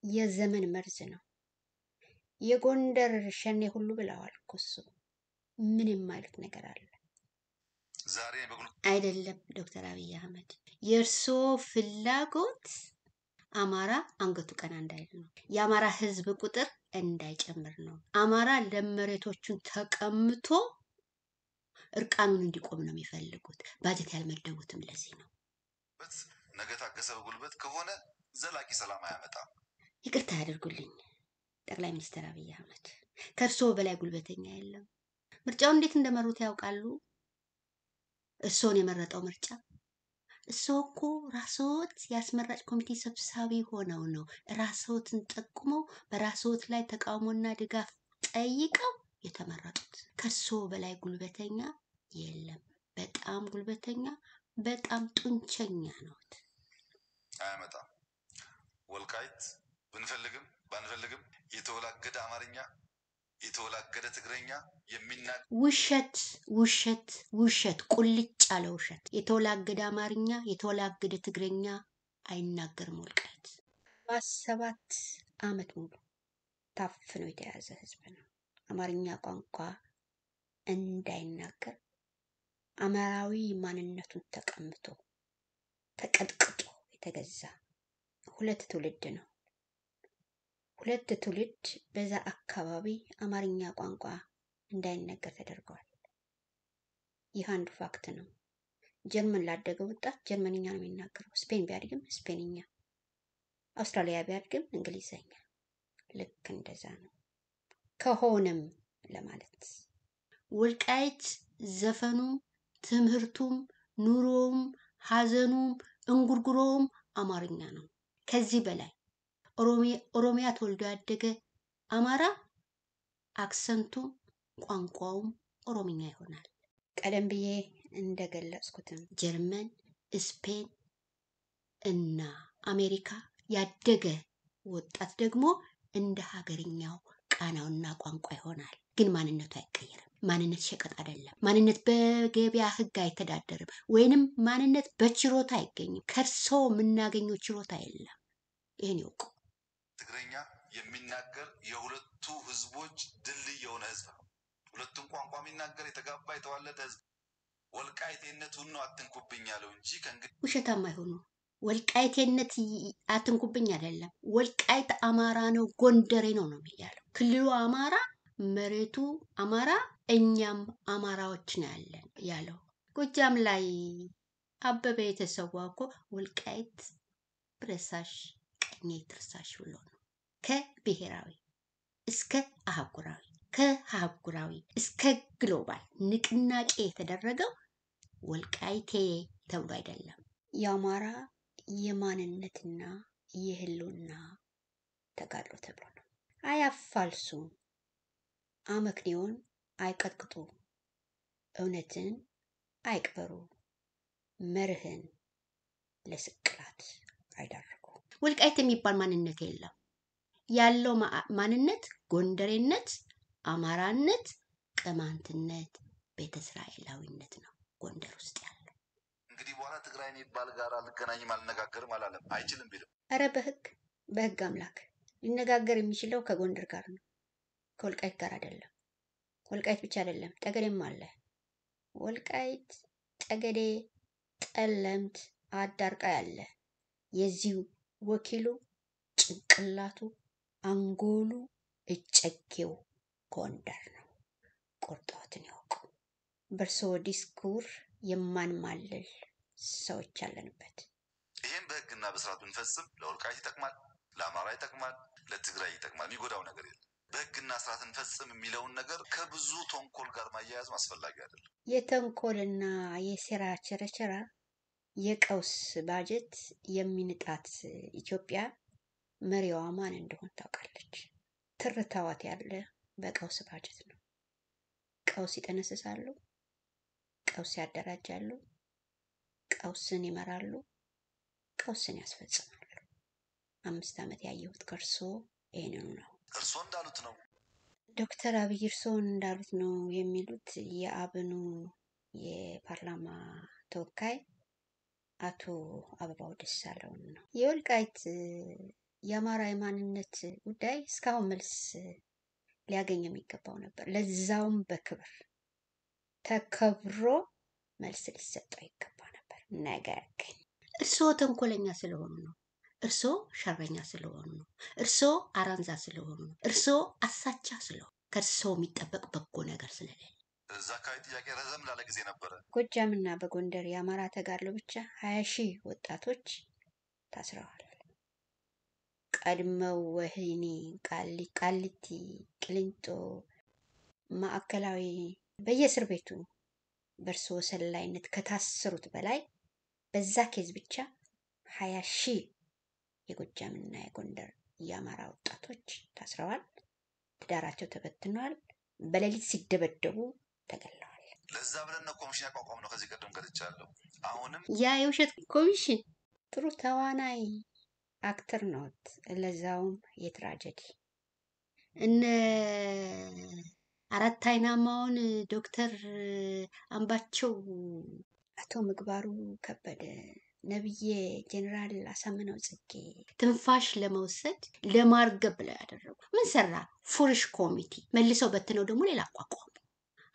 የዘመን መርዝ ነው። የጎንደር ሸኔ ሁሉ ብለዋል እኮ እሱ። ምን የማይሉት ነገር አለ? አይደለም ዶክተር አብይ አህመድ የእርስዎ ፍላጎት አማራ አንገቱ ቀና እንዳይል ነው። የአማራ ህዝብ ቁጥር እንዳይጨምር ነው። አማራ ለመሬቶቹን ተቀምቶ እርቃኑን እንዲቆም ነው የሚፈልጉት። ባጀት ያልመደቡትም ለዚህ ነው። ነገ ታገሰ በጉልበት ከሆነ ዘላቂ ሰላም አያመጣም። ይቅርታ ያደርጉልኝ ጠቅላይ ሚኒስትር አብይ አህመድ፣ ከእርስዎ በላይ ጉልበተኛ የለም። ምርጫውን እንዴት እንደመሩት ያውቃሉ? እርስዎን የመረጠው ምርጫ እርስዎ እኮ ራስዎት የአስመራጭ ኮሚቴ ሰብሳቢ ሆነው ነው ራስዎትን ጠቁመው በራስዎት ላይ ተቃውሞና ድጋፍ ጠይቀው የተመረጡት። ከእርስዎ በላይ ጉልበተኛ የለም። በጣም ጉልበተኛ፣ በጣም ጡንቸኛ ነዎት። አያመጣም። ወልቃይት ብንፈልግም ባንፈልግም የተወላገደ አማርኛ የተወላገደ ትግረኛ የሚናገር ውሸት ውሸት ውሸት፣ ቁልጭ ያለ ውሸት። የተወላገደ አማርኛ የተወላገደ ትግረኛ አይናገርም ወልቃይት። ሰባት ዓመት ሙሉ ታፍኖ የተያዘ ህዝብ ነው። አማርኛ ቋንቋ እንዳይናገር አማራዊ ማንነቱን ተቀምቶ ተቀጥቅጦ የተገዛ ሁለት ትውልድ ነው። ሁለት ትውልድ በዛ አካባቢ አማርኛ ቋንቋ እንዳይነገር ተደርገዋል። ይህ አንዱ ፋክት ነው። ጀርመን ላደገ ወጣት ጀርመንኛ ነው የሚናገረው። ስፔን ቢያድግም ስፔንኛ፣ አውስትራሊያ ቢያድግም እንግሊዘኛ። ልክ እንደዛ ነው። ከሆነም ለማለት ወልቃይት ዘፈኑም ትምህርቱም ኑሮውም ሀዘኑም እንጉርጉሮውም አማርኛ ነው። ከዚህ በላይ ኦሮሚያ ተወልዶ ያደገ አማራ አክሰንቱም ቋንቋውም ኦሮምኛ ይሆናል። ቀደም ብዬ እንደገለጽኩትም ጀርመን፣ ስፔን እና አሜሪካ ያደገ ወጣት ደግሞ እንደ ሀገርኛው ቃናውና ቋንቋ ይሆናል። ግን ማንነቱ አይቀየርም። ማንነት ሸቀጥ አይደለም። ማንነት በገበያ ሕግ አይተዳደርም። ወይንም ማንነት በችሮታ አይገኝም። ከእርሶ የምናገኘው ችሮታ የለም። ይህን ይወቁ። ትግረኛ የሚናገር የሁለቱ ህዝቦች ድልድይ የሆነ ህዝብ ነው። ሁለቱም ቋንቋ የሚናገር የተጋባ የተዋለደ ህዝብ ወልቃይቴነቱን ነው አትንኩብኝ ያለው እንጂ ከእንግዲህ ውሸታም አይሆኑ። ወልቃይቴነት አትንኩብኝ አይደለም። ወልቃይት አማራ ነው፣ ጎንደሬ ነው ነው ያለው። ክልሉ አማራ፣ መሬቱ አማራ፣ እኛም አማራዎች ነው ያለን ያለው። ጎጃም ላይ አበበ የተሰዋ እኮ ወልቃይት ብረሳሽ ቀኜ ትርሳሽ ብሎ ነው። ከብሔራዊ እስከ አህጉራዊ ከአህጉራዊ እስከ ግሎባል ንቅናቄ የተደረገው ወልቃይቴ ተብሎ አይደለም። የአማራ የማንነትና የህልውና ተጋድሎ ተብሎ ነው። አያፋልሱ፣ አመክንዮን አይቀጥቅጡ፣ እውነትን አይቅበሩ፣ መርህን ለስቅላት አይዳርጉ። ወልቃይት የሚባል ማንነት የለም። ያለው ማንነት ጎንደሬነት፣ አማራነት፣ ቅማንትነት፣ ቤተ እስራኤላዊነት ነው ጎንደር ውስጥ ያለው። እንግዲህ በኋላ ትግራይ የሚባል ጋር አልገናኝም አልነጋገርም አላለም። አይችልም ቢልም እረ በህግ በህግ አምላክ ሊነጋገር የሚችለው ከጎንደር ጋር ነው፣ ከወልቃይት ጋር አይደለም። ወልቃይት ብቻ አይደለም፣ ጠገዴም አለ። ወልቃይት፣ ጠገዴ፣ ጠለምት፣ አዳርቃይ አለ። የዚህ ወኪሉ ጭንቅላቱ፣ አንጎሉ፣ እጨጌው ጎንደር ነው። ቁርጦትን ያውቁ። በእርስዎ ዲስኩር የማንማልል ሰዎች ያለንበት ይህም በህግና በስርዓት ብንፈጽም ለወልቃይት ይጠቅማል፣ ለአማራ ይጠቅማል፣ ለትግራይ ይጠቅማል። የሚጎዳው ነገር የለም። በህግና ስርዓት እንፈጽም የሚለውን ነገር ከብዙ ተንኮል ጋር ማያያዝም አስፈላጊ አይደለም። የተንኮልና የሴራ ቸረቸራ የቀውስ ባጀት የሚንጣት ኢትዮጵያ መሪዋ ማን እንደሆን ታውቃለች። ትርታዋት ያለ በቀውስ ባጀት ነው። ቀውስ ይጠነስሳሉ፣ ቀውስ ያደራጃሉ፣ ቀውስን ይመራሉ፣ ቀውስን ያስፈጽማሉ። አምስት ዓመት ያየሁት ከእርሶ ይህንኑ ነው። እርስዎ እንዳሉት ነው። ዶክተር አብይ እርስዎን እንዳሉት ነው የሚሉት የአብኑ የፓርላማ ተወካይ አቶ አበባው ደሳለውን ነው። የወልቃይት የአማራ የማንነት ጉዳይ እስካሁን መልስ ሊያገኝ የሚገባው ነበር። ለዛውም በክብር ተከብሮ መልስ ሊሰጠው ይገባ ነበር። ነገር ግን እርስዎ ተንኮለኛ ስለሆኑ ነው። እርስዎ ሸረኛ ስለሆኑ ነው። እርስዎ አራንዛ ስለሆኑ ነው። እርስዎ አሳቻ ስለሆኑ ከእርስዎ የሚጠበቅ በጎ ነገር ስለሌለ እዛ አካባቢ ጥያቄ ረዘም ላለ ጊዜ ነበረ። ጎጃምና በጎንደር የአማራ ተጋድሎ ብቻ ሀያ ሺህ ወጣቶች ታስረዋል። ቀድመው ወህኒ፣ ቃሊቲ፣ ቅሊንጦ፣ ማዕከላዊ በየእስር ቤቱ በእርስዎ ሰላይነት ከታሰሩት በላይ በዛ case ብቻ ሀያ ሺህ የጎጃምና የጎንደር የአማራ ወጣቶች ታስረዋል። ትዳራቸው ተበትኗል። በሌሊት ሲደበደቡ ተገለዋል። ለዛ ብለን ነው ኮሚሽን ያቋቋምነው። ከዚህ ቀደም ገልጫለሁ። አሁንም ያ የውሸት ኮሚሽን ጥሩ ተዋናይ actor ነዎት፣ ለዛውም የ tragedy እነ አራት አይናማውን ዶክተር አምባቸው፣ አቶ ምግባሩ ከበደ፣ ነብዬ ጄኔራል አሳምነው ጽጌ ትንፋሽ ለመውሰድ ለማርገብ ብለው ያደረጉ ምን ሰራ? ፉርሽ ኮሚቴ መልሰው በትነው ደግሞ ሌላ አቋቋሙ።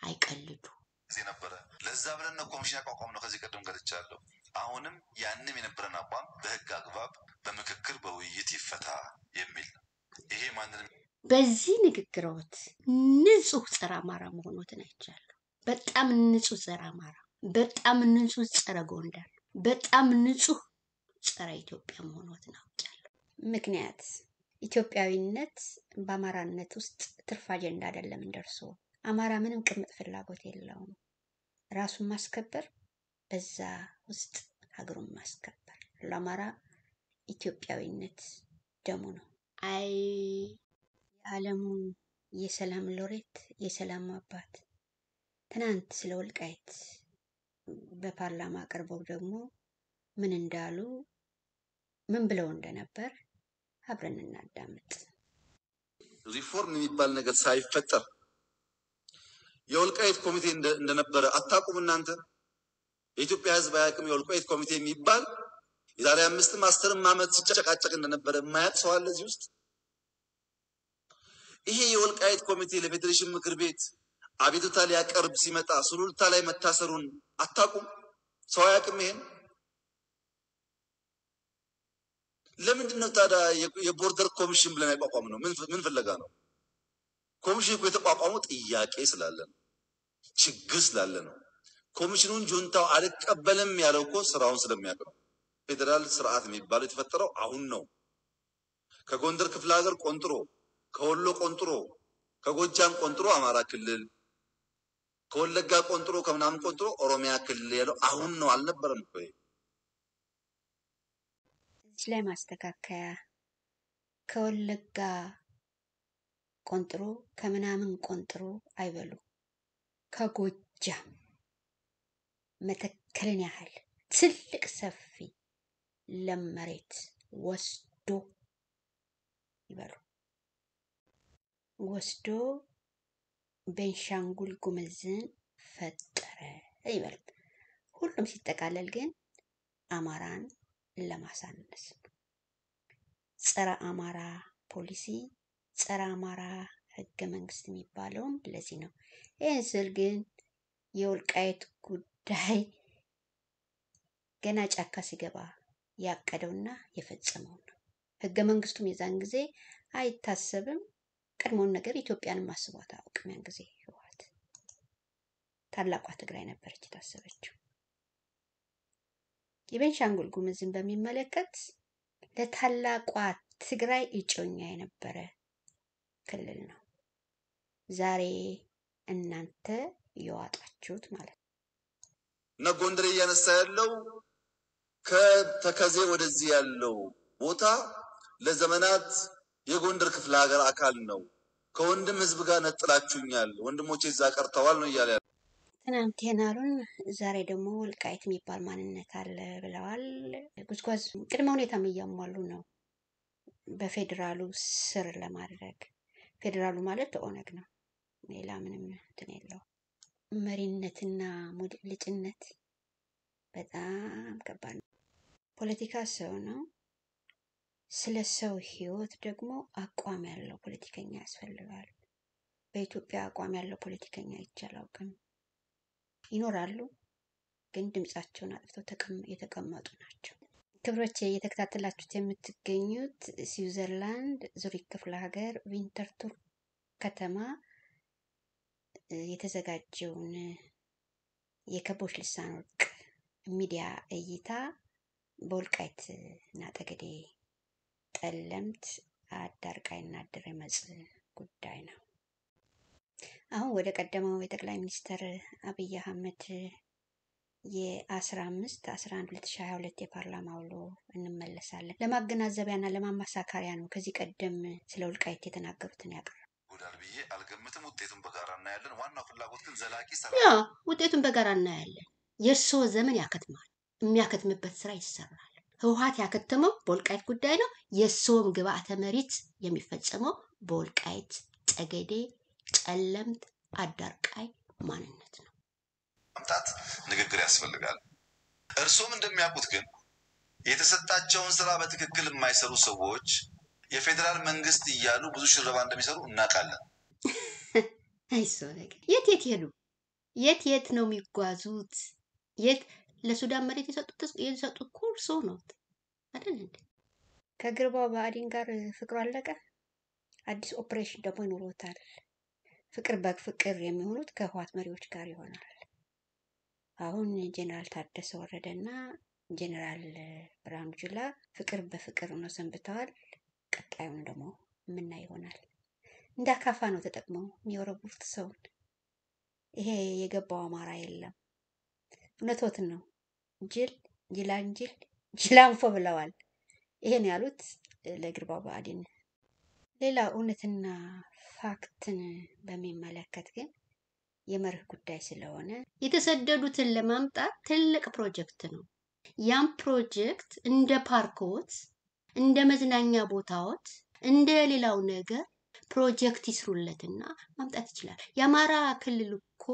አይቀልዱ። ጊዜ ነበረ። ለዛ ብለን ኮሚሽን ያቋቋም ነው። ከዚህ ቀደም ገልጫለሁ። አሁንም ያንም የነበረን አቋም በህግ አግባብ በምክክር በውይይት ይፈታ የሚል ነው። ይሄ ማንንም በዚህ ንግግሮት ንጹህ ጸረ አማራ መሆኖትን አይቻለሁ። በጣም ንጹህ ጸረ አማራ፣ በጣም ንጹህ ጸረ ጎንደር፣ በጣም ንጹህ ጸረ ኢትዮጵያ መሆኖትን አውቃለሁ። ምክንያት ኢትዮጵያዊነት በአማራነት ውስጥ ትርፍ አጀንዳ አይደለም። እንደርሶ አማራ ምንም ቅምጥ ፍላጎት የለውም። ራሱን ማስከበር፣ በዛ ውስጥ ሀገሩን ማስከበር። ለአማራ ኢትዮጵያዊነት ደሙ ነው። አይ የዓለሙ የሰላም ሎሬት የሰላም አባት ትናንት ስለ ወልቃይት በፓርላማ ቀርበው ደግሞ ምን እንዳሉ ምን ብለው እንደነበር አብረን እናዳምጥ። ሪፎርም የሚባል ነገር ሳይፈጠር የወልቃይት ኮሚቴ እንደነበረ አታውቁም እናንተ? የኢትዮጵያ ሕዝብ አያውቅም? የወልቃይት ኮሚቴ የሚባል የዛሬ አምስትም አስርም ዓመት ሲጨቃጨቅ እንደነበረ የማያውቅ ሰው አለ እዚህ ውስጥ? ይሄ የወልቃይት ኮሚቴ ለፌዴሬሽን ምክር ቤት አቤቱታ ሊያቀርብ ሲመጣ ሱሉልታ ላይ መታሰሩን አታውቁም? ሰው አያውቅም? ይሄን ለምንድን ነው ታዲያ የቦርደር ኮሚሽን ብለን ያቋቋም ነው? ምን ፍለጋ ነው? ኮሚሽን እኮ የተቋቋመው ጥያቄ ስላለ ነው፣ ችግር ስላለ ነው። ኮሚሽኑን ጁንታው አልቀበልም ያለው እኮ ስራውን ስለሚያውቅ ነው። ፌዴራል ስርዓት የሚባለው የተፈጠረው አሁን ነው። ከጎንደር ክፍለ ሀገር ቆንጥሮ፣ ከወሎ ቆንጥሮ፣ ከጎጃም ቆንጥሮ አማራ ክልል፣ ከወለጋ ቆንጥሮ፣ ከምናምን ቆንጥሮ ኦሮሚያ ክልል ያለው አሁን ነው፣ አልነበረም እኮ እዚህ ላይ ማስተካከያ ከወለጋ ቆንጥሮ ከምናምን ቆንጥሮ አይበሉ። ከጎጃም መተከልን ያህል ትልቅ ሰፊ ለም መሬት ወስዶ ይበሉ። ወስዶ ቤንሻንጉል ጉምዝን ፈጠረ ይበሉ። ሁሉም ሲጠቃለል ግን አማራን ለማሳነስ ጸረ አማራ ፖሊሲ ጸረ አማራ ህገ መንግስት የሚባለውም ለዚህ ነው። ይህን ስል ግን የወልቃየት ጉዳይ ገና ጫካ ሲገባ ያቀደውና የፈጸመው ነው። ህገ መንግስቱም የዛን ጊዜ አይታሰብም። ቀድሞውን ነገር ኢትዮጵያንም አስቧት አያውቅም። ያን ጊዜ ህወሓት ታላቋ ትግራይ ነበረች የታሰበችው። የቤንሻንጉል ጉምዝን በሚመለከት ለታላቋ ትግራይ እጮኛ የነበረ ክልል ነው። ዛሬ እናንተ የዋጣችሁት ማለት ነው። እና ጎንደር እያነሳ ያለው ከተከዜ ወደዚህ ያለው ቦታ ለዘመናት የጎንደር ክፍለ ሀገር አካል ነው። ከወንድም ህዝብ ጋር ነጥላችሁኛል፣ ወንድሞቼ እዛ ቀርተዋል ነው እያለ ያለው። ትናንት የናሉን ዛሬ ደግሞ ወልቃይት የሚባል ማንነት አለ ብለዋል። ጉዝጓዝ ቅድመ ሁኔታም እያሟሉ ነው በፌዴራሉ ስር ለማድረግ ፌዴራሉ ማለት ኦነግ ነው። ሌላ ምንም እንትን የለው። መሪነትና ሙድልጭነት በጣም ከባድ ነው። ፖለቲካ ሰው ነው። ስለ ሰው ህይወት ደግሞ አቋም ያለው ፖለቲከኛ ያስፈልጋል። በኢትዮጵያ አቋም ያለው ፖለቲከኛ አይቼ አላውቅም። ይኖራሉ፣ ግን ድምጻቸውን አጥፍተው የተቀመጡ ናቸው። ክብሮቼ እየተከታተላችሁት የምትገኙት ስዊዘርላንድ ዙሪክ ክፍለ ሀገር ቪንተርቱር ከተማ የተዘጋጀውን የከቦች ልሳን ወርቅ ሚዲያ እይታ በወልቃይት እና ጠገዴ ጠለምት አዳርቃይና ድረመጽ ጉዳይ ነው። አሁን ወደ ቀደመው የጠቅላይ ሚኒስትር አብይ አህመድ የአስራ አምስት አስራ አንድ ሁለት ሺ ሀያ ሁለት የፓርላማ ውሎ እንመለሳለን። ለማገናዘቢያና ለማማሳካሪያ ነው ከዚህ ቀደም ስለ ወልቃይት የተናገሩትን ያቀርባል። ይጎዳል ብዬ አልገምትም። ውጤቱን በጋራ እናያለን። ዋናው ፍላጎት ግን ዘላቂ ያ ሰላም ውጤቱን በጋራ እናያለን። የእርስዎ ዘመን ያከትማል። የሚያከትምበት ስራ ይሰራል። ህወሀት ያከተመው በወልቃይት ጉዳይ ነው። የእርስዎም ግብአተ መሬት የሚፈጸመው በወልቃይት ጠገዴ፣ ጠለምት፣ አዳርቃይ ማንነት ነው። ማምጣት ንግግር ያስፈልጋል። እርሶም እንደሚያውቁት ግን የተሰጣቸውን ስራ በትክክል የማይሰሩ ሰዎች የፌዴራል መንግስት እያሉ ብዙ ሽረባ እንደሚሰሩ እናውቃለን። (laughs) አይሶ ነገር የት የት ሄዱ? የት የት ነው የሚጓዙት? የት ለሱዳን መሬት የሰጡት እርስዎ ነዎት አይደል እንዴ? ከግርባው ብአዴን ጋር ፍቅሩ አለቀ። አዲስ ኦፕሬሽን ደግሞ ይኖሮታል። ፍቅር በፍቅር የሚሆኑት ከህዋት መሪዎች ጋር ይሆናል። አሁን ጀኔራል ታደሰ ወረደ እና ጀኔራል ብርሃኑ ጁላ ፍቅር በፍቅር ነው ሰንብተዋል። ቀጣዩን ደግሞ የምናይ ይሆናል። እንደ አካፋ ነው ተጠቅመው የሚወረቡት ሰውን። ይሄ የገባው አማራ የለም። እውነቶትን ነው። ጅል ጅላንጅል ጅላንፎ ብለዋል። ይሄን ያሉት ለግርባው ብአዴን። ሌላ እውነትና ፋክትን በሚመለከት ግን የመርህ ጉዳይ ስለሆነ የተሰደዱትን ለማምጣት ትልቅ ፕሮጀክት ነው። ያም ፕሮጀክት እንደ ፓርኮት፣ እንደ መዝናኛ ቦታዎች፣ እንደ ሌላው ነገር ፕሮጀክት ይስሩለትና ማምጣት ይችላል። የአማራ ክልል እኮ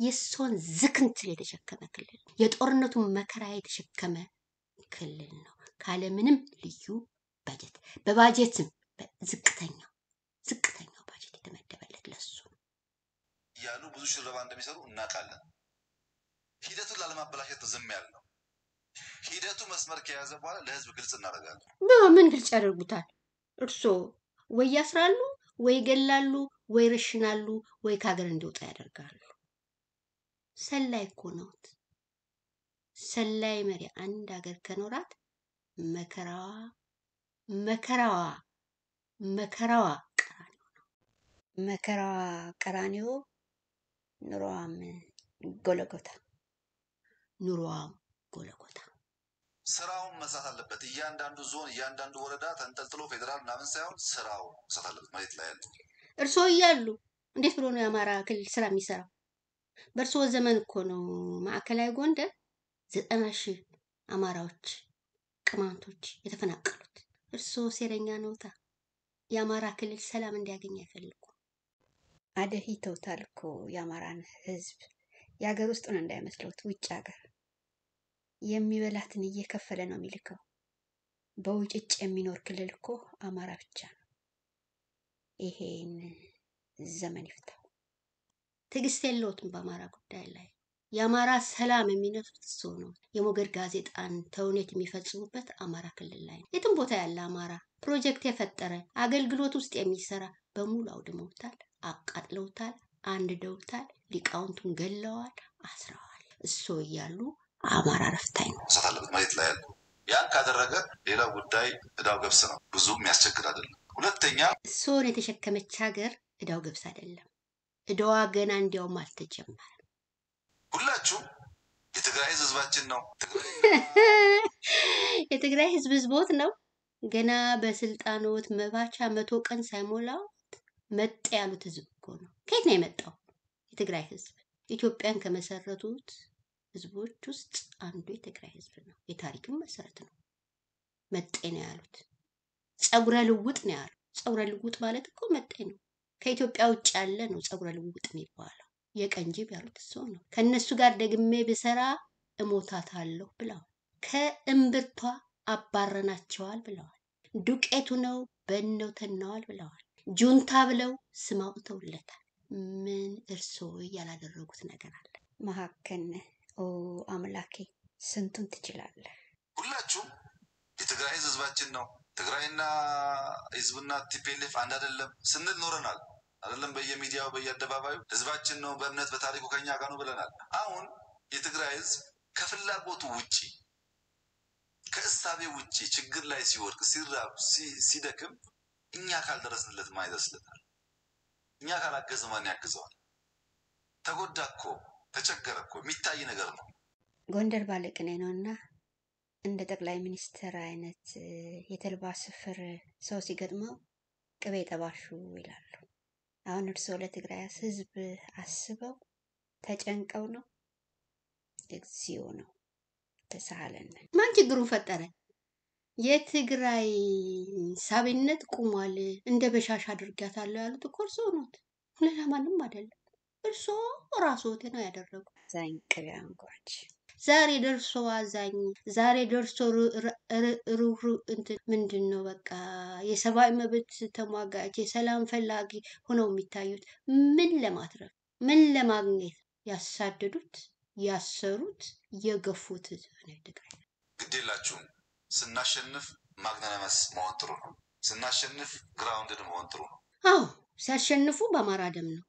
የእሱን ዝክንትል የተሸከመ ክልል የጦርነቱን መከራ የተሸከመ ክልል ነው። ካለምንም ልዩ በጀት በባጀትም ዝቅተኛው ዝቅተኛው ባጀት የተመደበለት ለሱ እያሉ ብዙ ሽረባ እንደሚሰሩ እናውቃለን። ሂደቱን ላለማበላሸት ዝም ያልነው ሂደቱ መስመር ከያዘ በኋላ ለህዝብ ግልጽ እናደርጋለን። በምን ግልጽ ያደርጉታል? እርስዎ ወይ ያስራሉ፣ ወይ ይገላሉ፣ ወይ ይረሽናሉ፣ ወይ ከሀገር እንዲወጣ ያደርጋሉ። ሰላይ እኮ ነዎት። ሰላይ መሪ አንድ ሀገር ከኖራት መከራዋ መከራዋ መከራዋ ቀራኒዮ ነው። መከራዋ ቀራኒዮ፣ ኑሮዋም ጎለጎታ፣ ኑሮዋም ጎለጎታ። ስራውን መስራት አለበት። እያንዳንዱ ዞን፣ እያንዳንዱ ወረዳ ተንጠልጥሎ ፌዴራል ምናምን ሳይሆን ስራው መስራት አለበት። መሬት ላይ ያለ እርስዎ እያሉ እንዴት ብሎ ነው የአማራ ክልል ስራ የሚሰራው? በእርስዎ ዘመን እኮ ነው ማዕከላዊ ጎንደር ዘጠና ሺህ አማራዎች፣ ቅማንቶች የተፈናቀሉት። እርስዎ ሴረኛ ነውታ። የአማራ ክልል ሰላም እንዲያገኝ አይፈልጉም። አደሂተውታል እኮ የአማራን ህዝብ። የሀገር ውስጡን እንዳይመስለውት ውጭ ሀገር የሚበላትን እየከፈለ ነው የሚልከው። በውጭጭ የሚኖር ክልል እኮ አማራ ብቻ ነው። ይሄን ዘመን ይፍታው። ትዕግስት የለውትም በአማራ ጉዳይ ላይ። የአማራ ሰላም የሚነሱት እሱ ነው። የሞገድ ጋዜጣን ተውኔት የሚፈጽሙበት አማራ ክልል ላይ ነው። የትም ቦታ ያለ አማራ ፕሮጀክት የፈጠረ አገልግሎት ውስጥ የሚሰራ በሙሉ አውድመውታል፣ አቃጥለውታል፣ አንድደውታል፣ ሊቃውንቱን ገለዋል፣ አስረዋል። እሱ እያሉ አማራ ረፍታኝ ነው። አለበት መሬት ላይ ያለ ያን ካደረገ ሌላው ጉዳይ እዳው ገብስ ነው። ብዙ የሚያስቸግር አይደለም። ሁለተኛ እሱን የተሸከመች ሀገር እዳው ገብስ አይደለም። እዳዋ ገና እንዲያውም አልተጀመረም። ሁላችሁም የትግራይ ህዝብ ህዝባችን ነው። ትግራይ (laughs) የትግራይ ህዝብ ህዝቦት ነው። ገና በስልጣኖት መባቻ መቶ ቀን ሳይሞላው መጤ ያሉት ህዝብ እኮ ነው። ከየት ነው የመጣው? የትግራይ ህዝብ ኢትዮጵያን ከመሰረቱት ህዝቦች ውስጥ አንዱ የትግራይ ህዝብ ነው። የታሪክም መሰረት ነው። መጤ ነው ያሉት። ጸጉረ ልውጥ ነው ያሉት። ጸጉረ ልውጥ ማለት እኮ መጤ ነው። ከኢትዮጵያ ውጭ ያለ ነው ጸጉረ ልውጥ የሚባለው። የቀንጅብ ያሉት እሱ ነው። ከእነሱ ጋር ደግሜ ብሰራ እሞታታለሁ ብለዋል። ከእምብርቷ አባረናቸዋል ብለዋል። ዱቄት ሆነው በነው ተናዋል ብለዋል። ጁንታ ብለው ስም አውጥተውለታል። ምን እርስዎ ያላደረጉት ነገር አለ? መካከል ኦ አምላኬ ስንቱን ትችላለህ? ሁላችሁም የትግራይ ህዝብ ህዝባችን ነው። ትግራይና ህዝብና TPLF አንድ አይደለም ስንል ኖረናል። አይደለም በየሚዲያው በየአደባባዩ ህዝባችን ነው፣ በእምነት በታሪኩ ከኛ ጋር ነው ብለናል። አሁን የትግራይ ህዝብ ከፍላጎቱ ውጪ ከእሳቤ ውጭ ችግር ላይ ሲወድቅ ሲራብ ሲደክም እኛ ካልደረስንለት ማን ይደርስለታል? እኛ ካላገዝ ማን ያግዘዋል? ተጎዳ እኮ ተቸገረ እኮ የሚታይ ነገር ነው። ጎንደር ባለቅኔ ነው እና እንደ ጠቅላይ ሚኒስትር አይነት የተልባ ስፍር ሰው ሲገጥመው ቅቤ ጠባሹ ይላሉ። አሁን እርስዎ ለትግራይ ሕዝብ አስበው ተጨንቀው ነው? እግዚኦ ነው። ተሳሃለን። ማን ችግሩን ፈጠረ? የትግራይ ሳቢነት ቁሟል። እንደ በሻሽ አድርጊያታለሁ ያሉት እኮ እርስዎ ኖት፣ ሌላ ማንም አይደለም። እርስዎ ራስዎት ነው ያደረጉ። አዛኝ ቅቤ አንጓች ዛሬ ደርሶ አዛኝ፣ ዛሬ ደርሶ ሩሩ እንትን ምንድን ነው በቃ የሰብአዊ መብት ተሟጋች፣ የሰላም ፈላጊ ሆነው የሚታዩት ምን ለማትረፍ ምን ለማግኘት ያሳደዱት ያሰሩት የገፉት ነው ትግራይ። ግድ የላችሁም። ስናሸንፍ magnanimous መሆን ጥሩ ነው። ስናሸንፍ grounded መሆን ጥሩ ነው። አዎ ሲያሸንፉ በአማራ ደም ነው።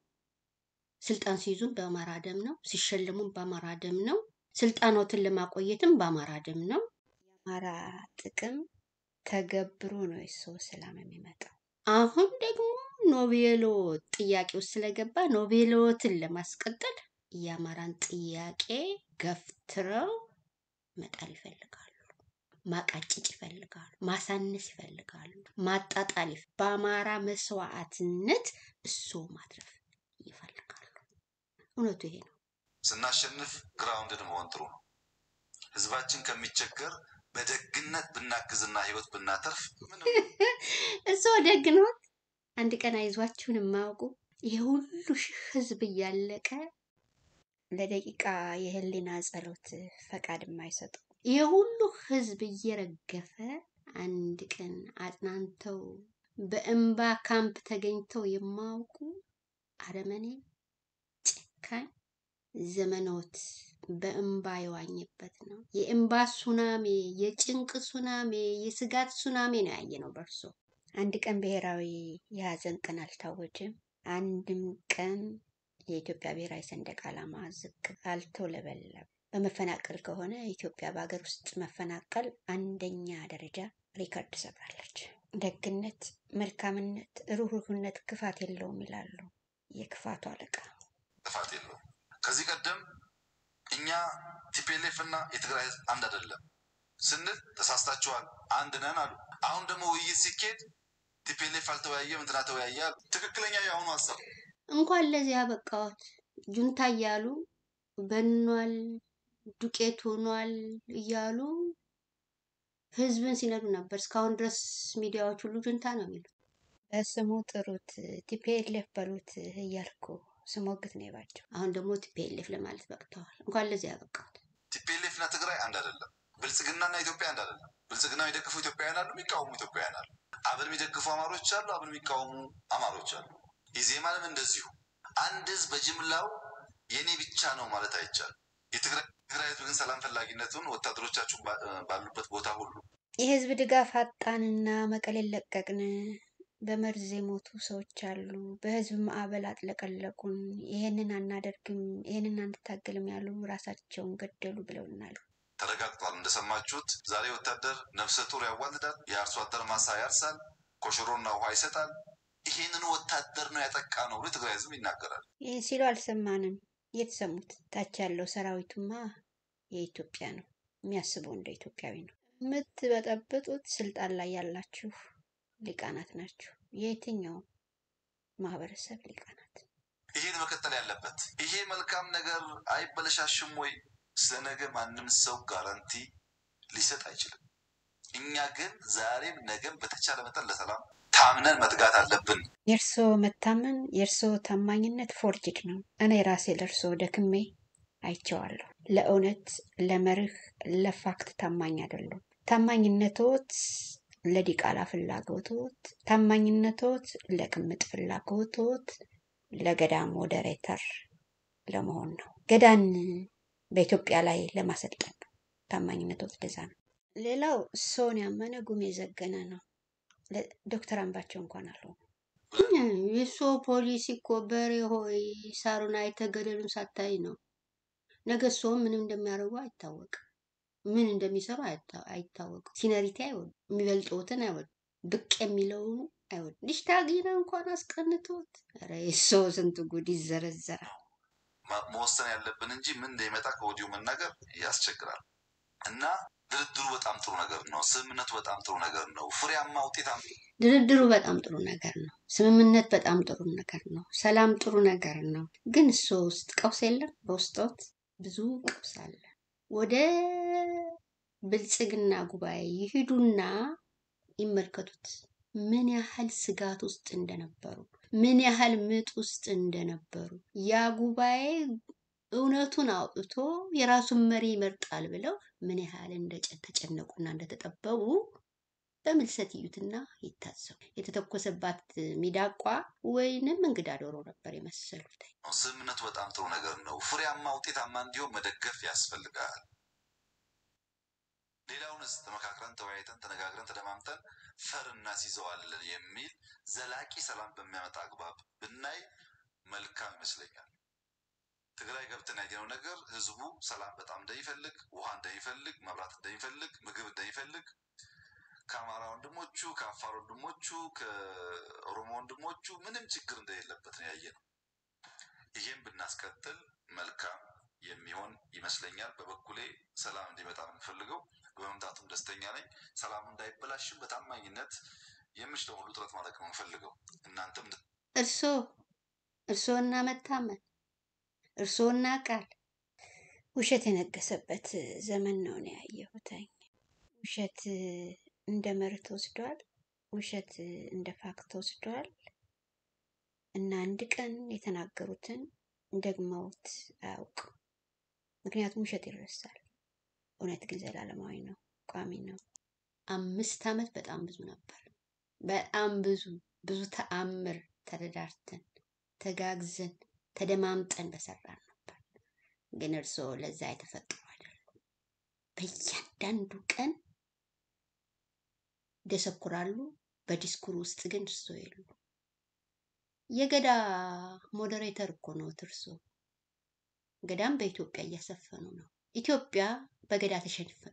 ስልጣን ሲይዙም በአማራ ደም ነው። ሲሸልሙም በአማራ ደም ነው። ስልጣኖትን ለማቆየትም በአማራ ደም ነው። የአማራ ጥቅም ተገብሮ ነው የሰው ሰላም የሚመጣው። አሁን ደግሞ ኖቤሎ ጥያቄ ውስጥ ስለገባ ኖቤሎትን ለማስቀጠል የአማራን ጥያቄ ገፍትረው መጣል ይፈልጋሉ። ማቃጭጭ ይፈልጋሉ። ማሳነስ ይፈልጋሉ። ማጣጣል በአማራ መስዋዕትነት እሱ ማትረፍ ይፈልጋሉ። እውነቱ ይሄ ነው። ስናሸንፍ grounded መሆን ጥሩ ነው። ህዝባችን ከሚቸገር በደግነት ብናግዝና ህይወት ብናተርፍ (laughs) እሱ ደግ ነዎት። አንድ ቀን አይዟችሁን የማያውቁ ይሄ ሁሉ ሺህ ህዝብ እያለቀ ለደቂቃ የህሊና ጸሎት ፈቃድ የማይሰጡ ይሄ ሁሉ ህዝብ እየረገፈ አንድ ቀን አጽናንተው በእንባ ካምፕ ተገኝተው የማያውቁ አረመኔ ጨካኝ ዘመኖት በእንባ የዋኘበት ነው። የእንባ ሱናሜ፣ የጭንቅ ሱናሜ፣ የስጋት ሱናሜ ነው ያየነው በእርሶ። አንድ ቀን ብሔራዊ የሀዘን ቀን አልታወጀም። አንድም ቀን የኢትዮጵያ ብሔራዊ ሰንደቅ ዓላማ ዝቅ አልተውለበለበ። በመፈናቀል ከሆነ ኢትዮጵያ በሀገር ውስጥ መፈናቀል አንደኛ ደረጃ record ሰብራለች። ደግነት፣ መልካምነት፣ ሩህሩህነት ክፋት የለውም ይላሉ የክፋቱ አለቃ። ጥፋት የለውም። ከዚህ ቀደም እኛ TPLF እና የትግራይ ህዝብ አንድ አይደለም ስንል ተሳስታችኋል፣ አንድ ነን አሉ። አሁን ደግሞ ውይይት ሲኬድ TPLF አልተወያየም እንትና ተወያየ አሉ። ትክክለኛ የአሁኑ ሀሳብ እንኳን ለዚህ ያበቃዎት ጁንታ እያሉ በኗል፣ ዱቄት ሆኗል እያሉ ህዝብን ሲነዱ ነበር። እስካሁን ድረስ ሚዲያዎች ሁሉ ጁንታ ነው የሚሉ። በስሙ ጥሩት TPLF በሉት እያልኩ ስሞግት ነው የባቸው። አሁን ደግሞ TPLF ለማለት በቅተዋል። እንኳን ለዚህ ያበቃዎት። TPLF እና ትግራይ አንድ አይደለም። ብልጽግናና ኢትዮጵያ አንድ አይደለም። ብልጽግና የሚደግፉ ኢትዮጵያውያን አሉ፣ የሚቃወሙ ኢትዮጵያውያን አሉ። አብን የሚደግፉ አማሮች አሉ፣ አብን የሚቃወሙ አማሮች አሉ። ኢዜማንም እንደዚሁ። አንድ ህዝብ በጅምላው የኔ ብቻ ነው ማለት አይቻልም። የትግራይ ትግራይ ህዝብ ግን ሰላም ፈላጊነቱን ወታደሮቻችሁ ባሉበት ቦታ ሁሉ የህዝብ ድጋፍ አጣንና መቀሌን ለቀቅን። በመርዝ የሞቱ ሰዎች አሉ። በህዝብ ማዕበል አጥለቀለቁን። ይሄንን አናደርግም፣ ይሄንን አንታገልም ያሉ ራሳቸውን ገደሉ ብለውናል። ተረጋግጧል። እንደሰማችሁት ዛሬ ወታደር ነፍሰ ጡር ያዋልዳል፣ የአርሶ አደር ማሳ ያርሳል፣ ኮሽሮና ውሃ ይሰጣል። ይሄንን ወታደር ነው ያጠቃ ነው ብሎ የትግራይ ህዝብ ይናገራል። ይህ ሲሉ አልሰማንም። የተሰሙት ታች ያለው ሰራዊቱማ የኢትዮጵያ ነው፣ የሚያስበው እንደ ኢትዮጵያዊ ነው። የምትበጠብጡት ስልጣን ላይ ያላችሁ ሊቃናት ናችሁ። የየትኛው ማህበረሰብ ሊቃናት? ይሄን መቀጠል ያለበት ይሄ መልካም ነገር አይበለሻሽም ወይ? ስለ ነገ ማንም ሰው ጋራንቲ ሊሰጥ አይችልም። እኛ ግን ዛሬም ነገም በተቻለ መጠን ለሰላም ታምነን መትጋት አለብን። የእርሶ መታመን የእርሶ ታማኝነት forged ነው። እኔ ራሴ ለእርሶ ደክሜ አይቼዋለሁ። ለእውነት፣ ለመርህ፣ ለ fact ታማኝ አይደሉም። ታማኝነቶት ለዲቃላ ፍላጎቶት፣ ታማኝነቶት ለቅምጥ ፍላጎቶት፣ ለገዳ moderator ለመሆን ነው። ገዳን በኢትዮጵያ ላይ ለማሰልጠን ነው። ታማኝነቶት እንደዛ ነው። ሌላው ሰውን ያመነ ጉም የዘገነ ነው። ዶክተር አምባቸው እንኳን አልሆኑ የእሱ ፖሊሲ እኮ በሬ ሆይ ሳሩን አይተህ ገደሉን ሳታይ ነው። ነገ ሰውም ምንም እንደሚያደርጉ አይታወቅም። ምን እንደሚሰሩ አይታ- አይታወቅም። ሲነሪቲ አይወዱ፣ የሚበልጠውትን አይወዱ፣ ብቅ የሚለውን አይወዱ። ዲሽታጊና እንኳን አስቀንቶት ኧረ ስንት ጉድ ይዘረዘራል። መወሰን ያለብን እንጂ ምን እንደሚመጣ ከወዲሁ መናገር ያስቸግራል እና ድርድሩ በጣም ጥሩ ነገር ነው። ስምምነቱ በጣም ጥሩ ነገር ነው። ፍሬያማ ውጤታማ ድርድሩ በጣም ጥሩ ነገር ነው። ስምምነት በጣም ጥሩ ነገር ነው። ሰላም ጥሩ ነገር ነው። ግን እሱ ውስጥ ቀውስ የለም። በውስጦት ብዙ ቀውስ አለ። ወደ ብልጽግና ጉባኤ ይሂዱና ይመልከቱት። ምን ያህል ስጋት ውስጥ እንደነበሩ፣ ምን ያህል ምጥ ውስጥ እንደነበሩ። ያ ጉባኤ እውነቱን አውጥቶ የራሱን መሪ ይመርጣል ብለው ምን ያህል እንደተጨነቁና እንደተጠበቡ በምልሰት እዩትና ይታዘቡ። የተተኮሰባት ሚዳቋ ወይንም እንግዳ ዶሮ ነበር የመሰሉት። ስምምነቱ በጣም ጥሩ ነገር ነው። ፍሬያማ ውጤታማ እንዲሆን መደገፍ ያስፈልጋል። ሌላውንስ ተመካክረን ተወያይተን ተነጋግረን ተደማምጠን ፈር እናስይዘዋለን የሚል ዘላቂ ሰላም በሚያመጣ አግባብ ብናይ መልካም ይመስለኛል። ትግራይ ገብተን ያየነው ነገር ህዝቡ ሰላም በጣም እንደሚፈልግ፣ ውሃ እንደሚፈልግ፣ መብራት እንደሚፈልግ፣ ምግብ እንደሚፈልግ ከአማራ ወንድሞቹ፣ ከአፋር ወንድሞቹ፣ ከኦሮሞ ወንድሞቹ ምንም ችግር እንደሌለበት ነው ያየነው። ይህም ብናስቀጥል መልካም የሚሆን ይመስለኛል። በበኩሌ ሰላም እንዲመጣ ነው የምፈልገው። በመምጣቱም ደስተኛ ነኝ። ሰላሙ እንዳይበላሽም በታማኝነት የምችለው ሁሉ ጥረት ማድረግ ነው የምፈልገው። እናንተም እርሶ እርሶና መታመን እርሶና ቃል ውሸት የነገሰበት ዘመን ነው ነው ያየሁትኝ። ውሸት እንደ መርህ ተወስዷል። ውሸት እንደ ፋክት ተወስዷል እና አንድ ቀን የተናገሩትን ደግመውት አያውቅም። ምክንያቱም ውሸት ይረሳል። እውነት ግን ዘላለማዊ ነው፣ ቋሚ ነው። አምስት ዓመት በጣም ብዙ ነበር። በጣም ብዙ ብዙ ተአምር ተረዳርተን ተጋግዘን ተደማምጠን በሰራን ነበር። ግን እርስዎ ለዛ የተፈጠሩ አይደሉም። በእያንዳንዱ ቀን ይደሰኩራሉ። በዲስኩር ውስጥ ግን እርስዎ የሉ። የገዳ moderator እኮ ነው እርስዎ። ገዳን በኢትዮጵያ እያሰፈኑ ነው። ኢትዮጵያ በገዳ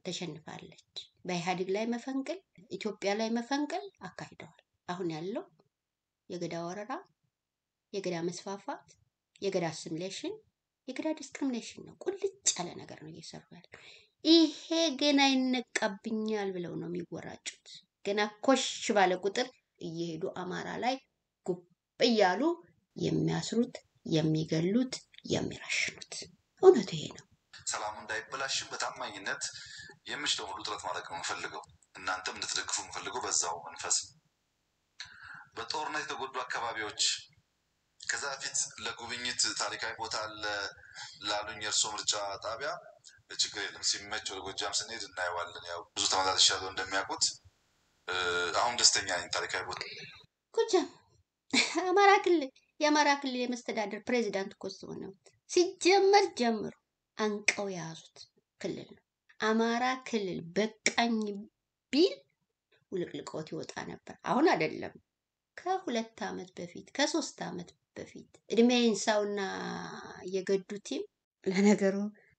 ተሸንፋለች። በኢህአዴግ ላይ መፈንቅል፣ ኢትዮጵያ ላይ መፈንቅል አካሂደዋል። አሁን ያለው የገዳ ወረራ፣ የገዳ መስፋፋት፣ የገዳ assimilation፣ የገዳ discrimination ነው። ቁልጭ ያለ ነገር ነው እየሰሩ ያለው። ይሄ ገና ይነቃብኛል ብለው ነው የሚወራጩት። ገና ኮሽ ባለ ቁጥር እየሄዱ አማራ ላይ ጉብ እያሉ የሚያስሩት፣ የሚገሉት፣ የሚረሽኑት። እውነቱ ይሄ ነው። ሰላሙ እንዳይበላሽም በታማኝነት የምችለው ሁሉ ጥረት ማድረግ ነው የምፈልገው። እናንተም እንድትደግፉ የምፈልገው በዛው መንፈስ በጦርነት የተጎዱ አካባቢዎች ከዛ በፊት ለጉብኝት ታሪካዊ ቦታ አለ ላሉኝ የእርሶ ምርጫ ጣቢያ ችግር የለም። ሲመች ወደ ጎጃም ስንሄድ እናየዋለን። ያው ብዙ ተመላልሻለሁ እንደሚያውቁት። አሁን ደስተኛ ነኝ። ታሪካዊ ቦታ ጎጃም አማራ ክልል የአማራ ክልል የመስተዳደር ፕሬዚዳንት እኮ እሱ ነው። ሲጀመር ጀምሮ አንቀው የያዙት ክልል ነው። አማራ ክልል በቃኝ ቢል ውልቅልቆት ይወጣ ነበር። አሁን አይደለም፣ ከሁለት ዓመት በፊት ከሶስት ዓመት በፊት እድሜ ይንሳውና የገዱ ቲም ለነገሩ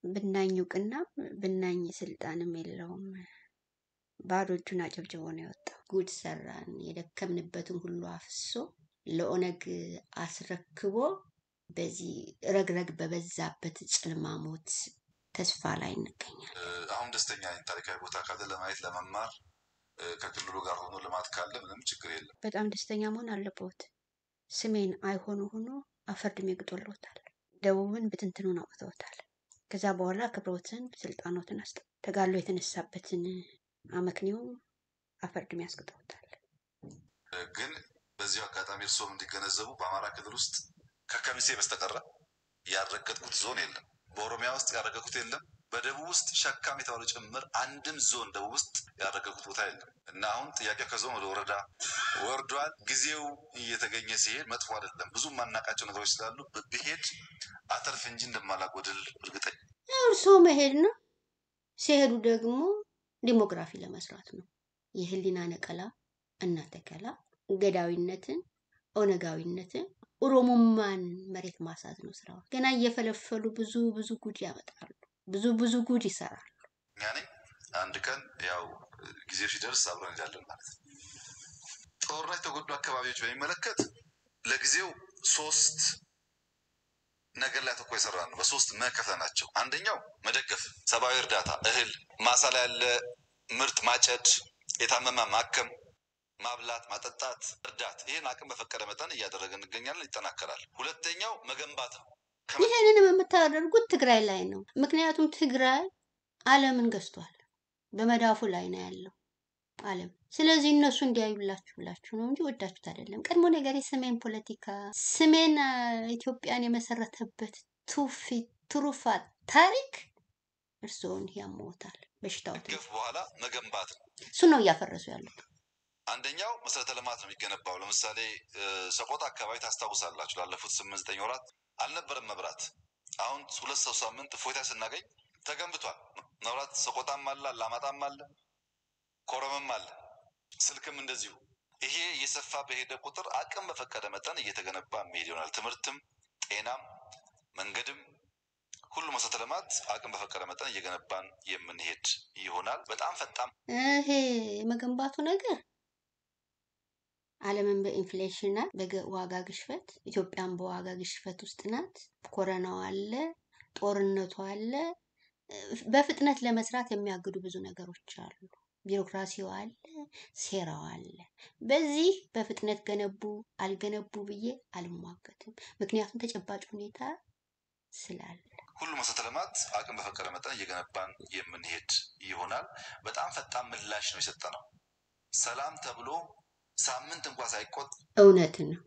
ብናኝ እውቅናም ብናኝ ስልጣንም የለውም። ባዶ እጁን አጨብጭቦ ነው የወጣው። ጉድ ሰራን። የደከምንበትን ሁሉ አፍሶ ለኦነግ አስረክቦ በዚህ ረግረግ በበዛበት ጽልማሞት ተስፋ ላይ እንገኛለን። አሁን ደስተኛ ነኝ። ታሪካዊ ቦታ ካለ ለማየት ለመማር ከክልሉ ጋር ሆኖ ልማት ካለ ምንም ችግር የለም። በጣም ደስተኛ መሆን አለበት። ስሜን አይሆኑ ሆኖ አፈርድሜ ግጦልዎታል። ደቡብን ብትንትኑን አውጥተውታል። ከዛ በኋላ ክብሮትን ስልጣኖትን አስጠ ተጋድሎ የተነሳበትን አመክንዮ አፈርድሜ አስግጠውታል። እ፣ ግን በዚሁ አጋጣሚ እርስዎም እንዲገነዘቡ በአማራ ክልል ውስጥ ከከሚሴ በስተቀረ ያልረገጥኩት ዞን የለም። በኦሮሚያ ውስጥ ያልረገጥኩት የለም። በደቡብ ውስጥ ሸካም የተባለው ጭምር አንድም ዞን ደቡብ ውስጥ ያልረገጥኩት ቦታ የለም እና አሁን ጥያቄው ከዞን ወደ ወረዳ ወርዷል። ጊዜው እየተገኘ ሲሄድ መጥፎ አይደለም። ብዙ የማናውቃቸው ነገሮች ስላሉ ብሄድ አተርፍ እንጂ እንደማላጎድል እርግጠኛ እርስዎ መሄድ ነው። ሲሄዱ ደግሞ ዲሞግራፊ ለመስራት ነው። የህሊና ነቀላ እና ተከላ፣ ገዳዊነትን፣ ኦነጋዊነትን፣ ኦሮሞማን መሬት ማሳት ነው ስራው። ገና እየፈለፈሉ ብዙ ብዙ ጉድ ያመጣሉ። ብዙ ብዙ ጉድ ይሰራሉ። ነኝ። አንድ ቀን ያው ጊዜው ሲደርስ አብረን እንሄዳለን ማለት ነው። ጦርነት የተጎዱ አካባቢዎች በሚመለከት ለጊዜው ሶስት ነገር ላይ አተኮር የሰራ ነው። በሶስት መከፍለ ናቸው። አንደኛው መደገፍ፣ ሰብአዊ እርዳታ፣ እህል፣ ማሳ ላይ ያለ ምርት ማጨድ፣ የታመመ ማከም፣ ማብላት፣ ማጠጣት፣ እርዳት። ይህን አቅም በፈቀደ መጠን እያደረገ እንገኛለን። ይጠናከራል። ሁለተኛው መገንባት ነው። ይህንንም የምታደርጉት ትግራይ ላይ ነው። ምክንያቱም ትግራይ ዓለምን ገዝቷል። በመዳፉ ላይ ነው ያለው ዓለም። ስለዚህ እነሱ እንዲያዩላችሁ ብላችሁ ነው እንጂ ወዳችሁት አይደለም። ቀድሞ ነገር የሰሜን ፖለቲካ ሰሜን ኢትዮጵያን የመሰረተበት ትውፊት ትሩፋት ታሪክ እርስዎን ያሞታል። በሽታዎት ገፍ በኋላ መገንባት ነው። እሱ ነው እያፈረሱ ያሉት። አንደኛው መሰረተ ልማት ነው የሚገነባው። ለምሳሌ ሰቆጣ አካባቢ ታስታውሳላችሁ፣ ላለፉት ስምንት ዘጠኝ ወራት አልነበረም መብራት። አሁን ሁለት ሰው ሳምንት እፎይታ ስናገኝ ተገንብቷል። መብራት ሰቆጣም አለ፣ አላማጣም አለ፣ ኮረምም አለ፣ ስልክም እንደዚሁ። ይሄ እየሰፋ በሄደ ቁጥር አቅም በፈቀደ መጠን እየተገነባ መሄድ ይሆናል። ትምህርትም፣ ጤናም፣ መንገድም ሁሉ መሰረተ ልማት አቅም በፈቀደ መጠን እየገነባን የምንሄድ ይሆናል። በጣም ፈጣን ይሄ የመገንባቱ ነገር ዓለምን በ inflation ናት፣ በዋጋ ግሽበት፣ ኢትዮጵያን በዋጋ ግሽበት ውስጥ ናት። ኮረናው አለ፣ ጦርነቱ አለ። በፍጥነት ለመስራት የሚያግዱ ብዙ ነገሮች አሉ። ቢሮክራሲው አለ፣ ሴራው አለ። በዚህ በፍጥነት ገነቡ አልገነቡ ብዬ አልሟገትም። ምክንያቱም ተጨባጭ ሁኔታ ስላለ ሁሉ መሰረተ ልማት አቅም በፈቀደ መጠን እየገነባን የምንሄድ ይሆናል። በጣም ፈጣን ምላሽ ነው የሰጠነው። ሰላም ተብሎ ሳምንት እንኳ ሳይቆጥ እውነት ነው።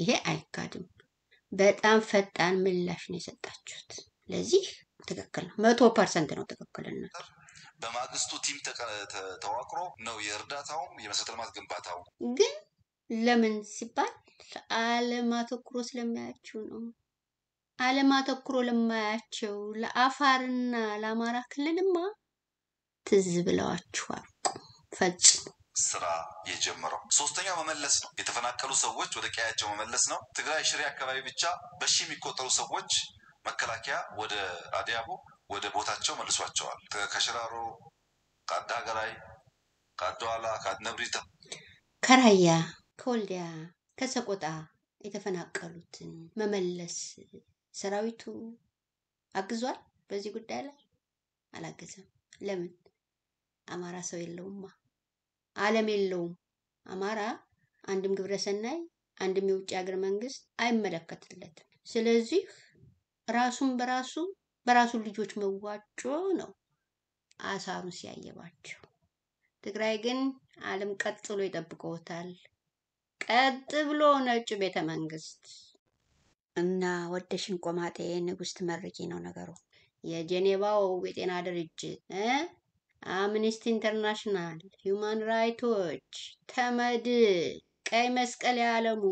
ይሄ አይካድም። በጣም ፈጣን ምላሽ ነው የሰጣችሁት። ለዚህ ትክክል ነው። መቶ percent ነው ትክክልነት። በማግስቱ team ተዋቅሮ ነው የእርዳታውም የመሰረተ ልማት ግንባታውም ግን ለምን ሲባል ዓለም አተኩሮ ስለማያችሁ ነው። ዓለም አተኩሮ ለማያቸው ለአፋርና ለአማራ ክልልማ ትዝ ብለዋችሁ አልቁ ፈጽሞ ስራ የጀመረው ሶስተኛው መመለስ ነው። የተፈናቀሉ ሰዎች ወደ ቀያቸው መመለስ ነው። ትግራይ ሽሬ አካባቢ ብቻ በሺ የሚቆጠሩ ሰዎች መከላከያ ወደ አዲያቦ ወደ ቦታቸው መልሷቸዋል። ከሽራሮ፣ ከአዳ ሀገራይ፣ ከአድዋላ፣ ከአድነብሪታ፣ ከራያ፣ ከወልዲያ፣ ከሰቆጣ የተፈናቀሉትን መመለስ ሰራዊቱ አግዟል። በዚህ ጉዳይ ላይ አላገዘም። ለምን? አማራ ሰው የለውማ፣ ዓለም የለውም። አማራ አንድም ግብረሰናይ አንድም የውጭ ሀገር መንግስት አይመለከትለትም። ስለዚህ ራሱን በራሱ በራሱ ልጆች መዋጮ ነው አሳሩን ሲያየባቸው። ትግራይ ግን ዓለም ቀጥሎ ይጠብቀውታል። ቀጥ ብሎ ነጭ ቤተ መንግስት እና ወደሽ ነው ቆማጢት ንጉስ ትመርቂ ነው ነገሩ። የጄኔቫው የጤና ድርጅት አምኒስቲ ኢንተርናሽናል፣ human right ኦች፣ ተመድ፣ ቀይ መስቀል የዓለሙ፣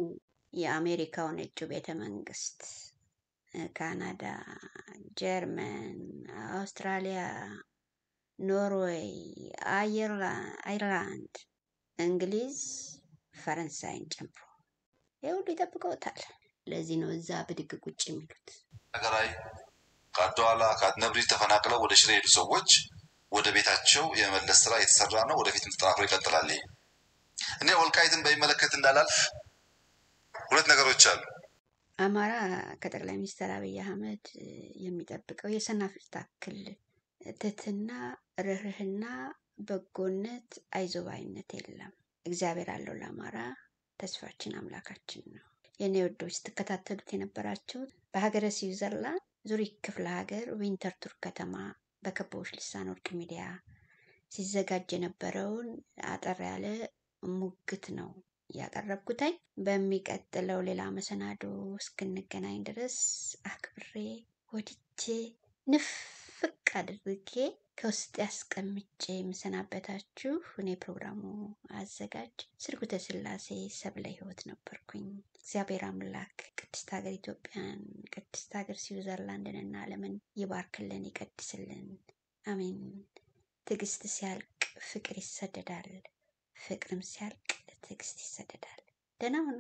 የአሜሪካው ነጩ ቤተ መንግስት፣ ካናዳ፣ ጀርመን፣ አውስትራሊያ፣ ኖርዌይ፣ አይርላንድ፣ እንግሊዝ፣ ፈረንሳይን ጨምሮ ይህ ሁሉ ይጠብቀውታል። ለዚህ ነው እዛ ብድግ ቁጭ የሚሉት። ሀገራይ ከአድዋላ ከአድነብሪ ተፈናቅለው ወደ ሽሬ የሄዱ ሰዎች ወደ ቤታቸው የመመለስ ስራ የተሰራ ነው። ወደፊትም ተጠናክሮ ይቀጥላል። እኔ ወልቃይትን በሚመለከት እንዳላልፍ ሁለት ነገሮች አሉ። አማራ ከጠቅላይ ሚኒስትር አብይ አህመድ የሚጠብቀው የሰናፍጭ ታክል ትህትና፣ ርህርህና በጎነት፣ አይዞህ ባይነት የለም። እግዚአብሔር አለው ለአማራ። ተስፋችን አምላካችን ነው። የኔ ውዶች ስትከታተሉት የነበራችሁት በሀገረ ስዊዘርላንድ ዙሪክ ክፍለ ሀገር ዊንተርቱር ከተማ በከበቦች ልሳን ወርቅ ሚዲያ ሲዘጋጅ የነበረውን አጠር ያለ ሙግት ነው ያቀረብኩተኝ። በሚቀጥለው ሌላ መሰናዶ እስክንገናኝ ድረስ አክብሬ ወድጄ ንፍቅ አድርጌ ከውስጥ ያስቀምጬ የምሰናበታችሁ እኔ ፕሮግራሙ አዘጋጅ ስርጉተ ስላሴ ሰብለ ህይወት ነበርኩኝ። እግዚአብሔር አምላክ ቅድስት ሀገር ኢትዮጵያን፣ ቅድስት ሀገር ስዊዘርላንድንና ዓለምን ይባርክልን፣ ይቀድስልን። አሜን። ትዕግስት ሲያልቅ ፍቅር ይሰደዳል፣ ፍቅርም ሲያልቅ ትዕግስት ይሰደዳል። ደህና ሁኑ።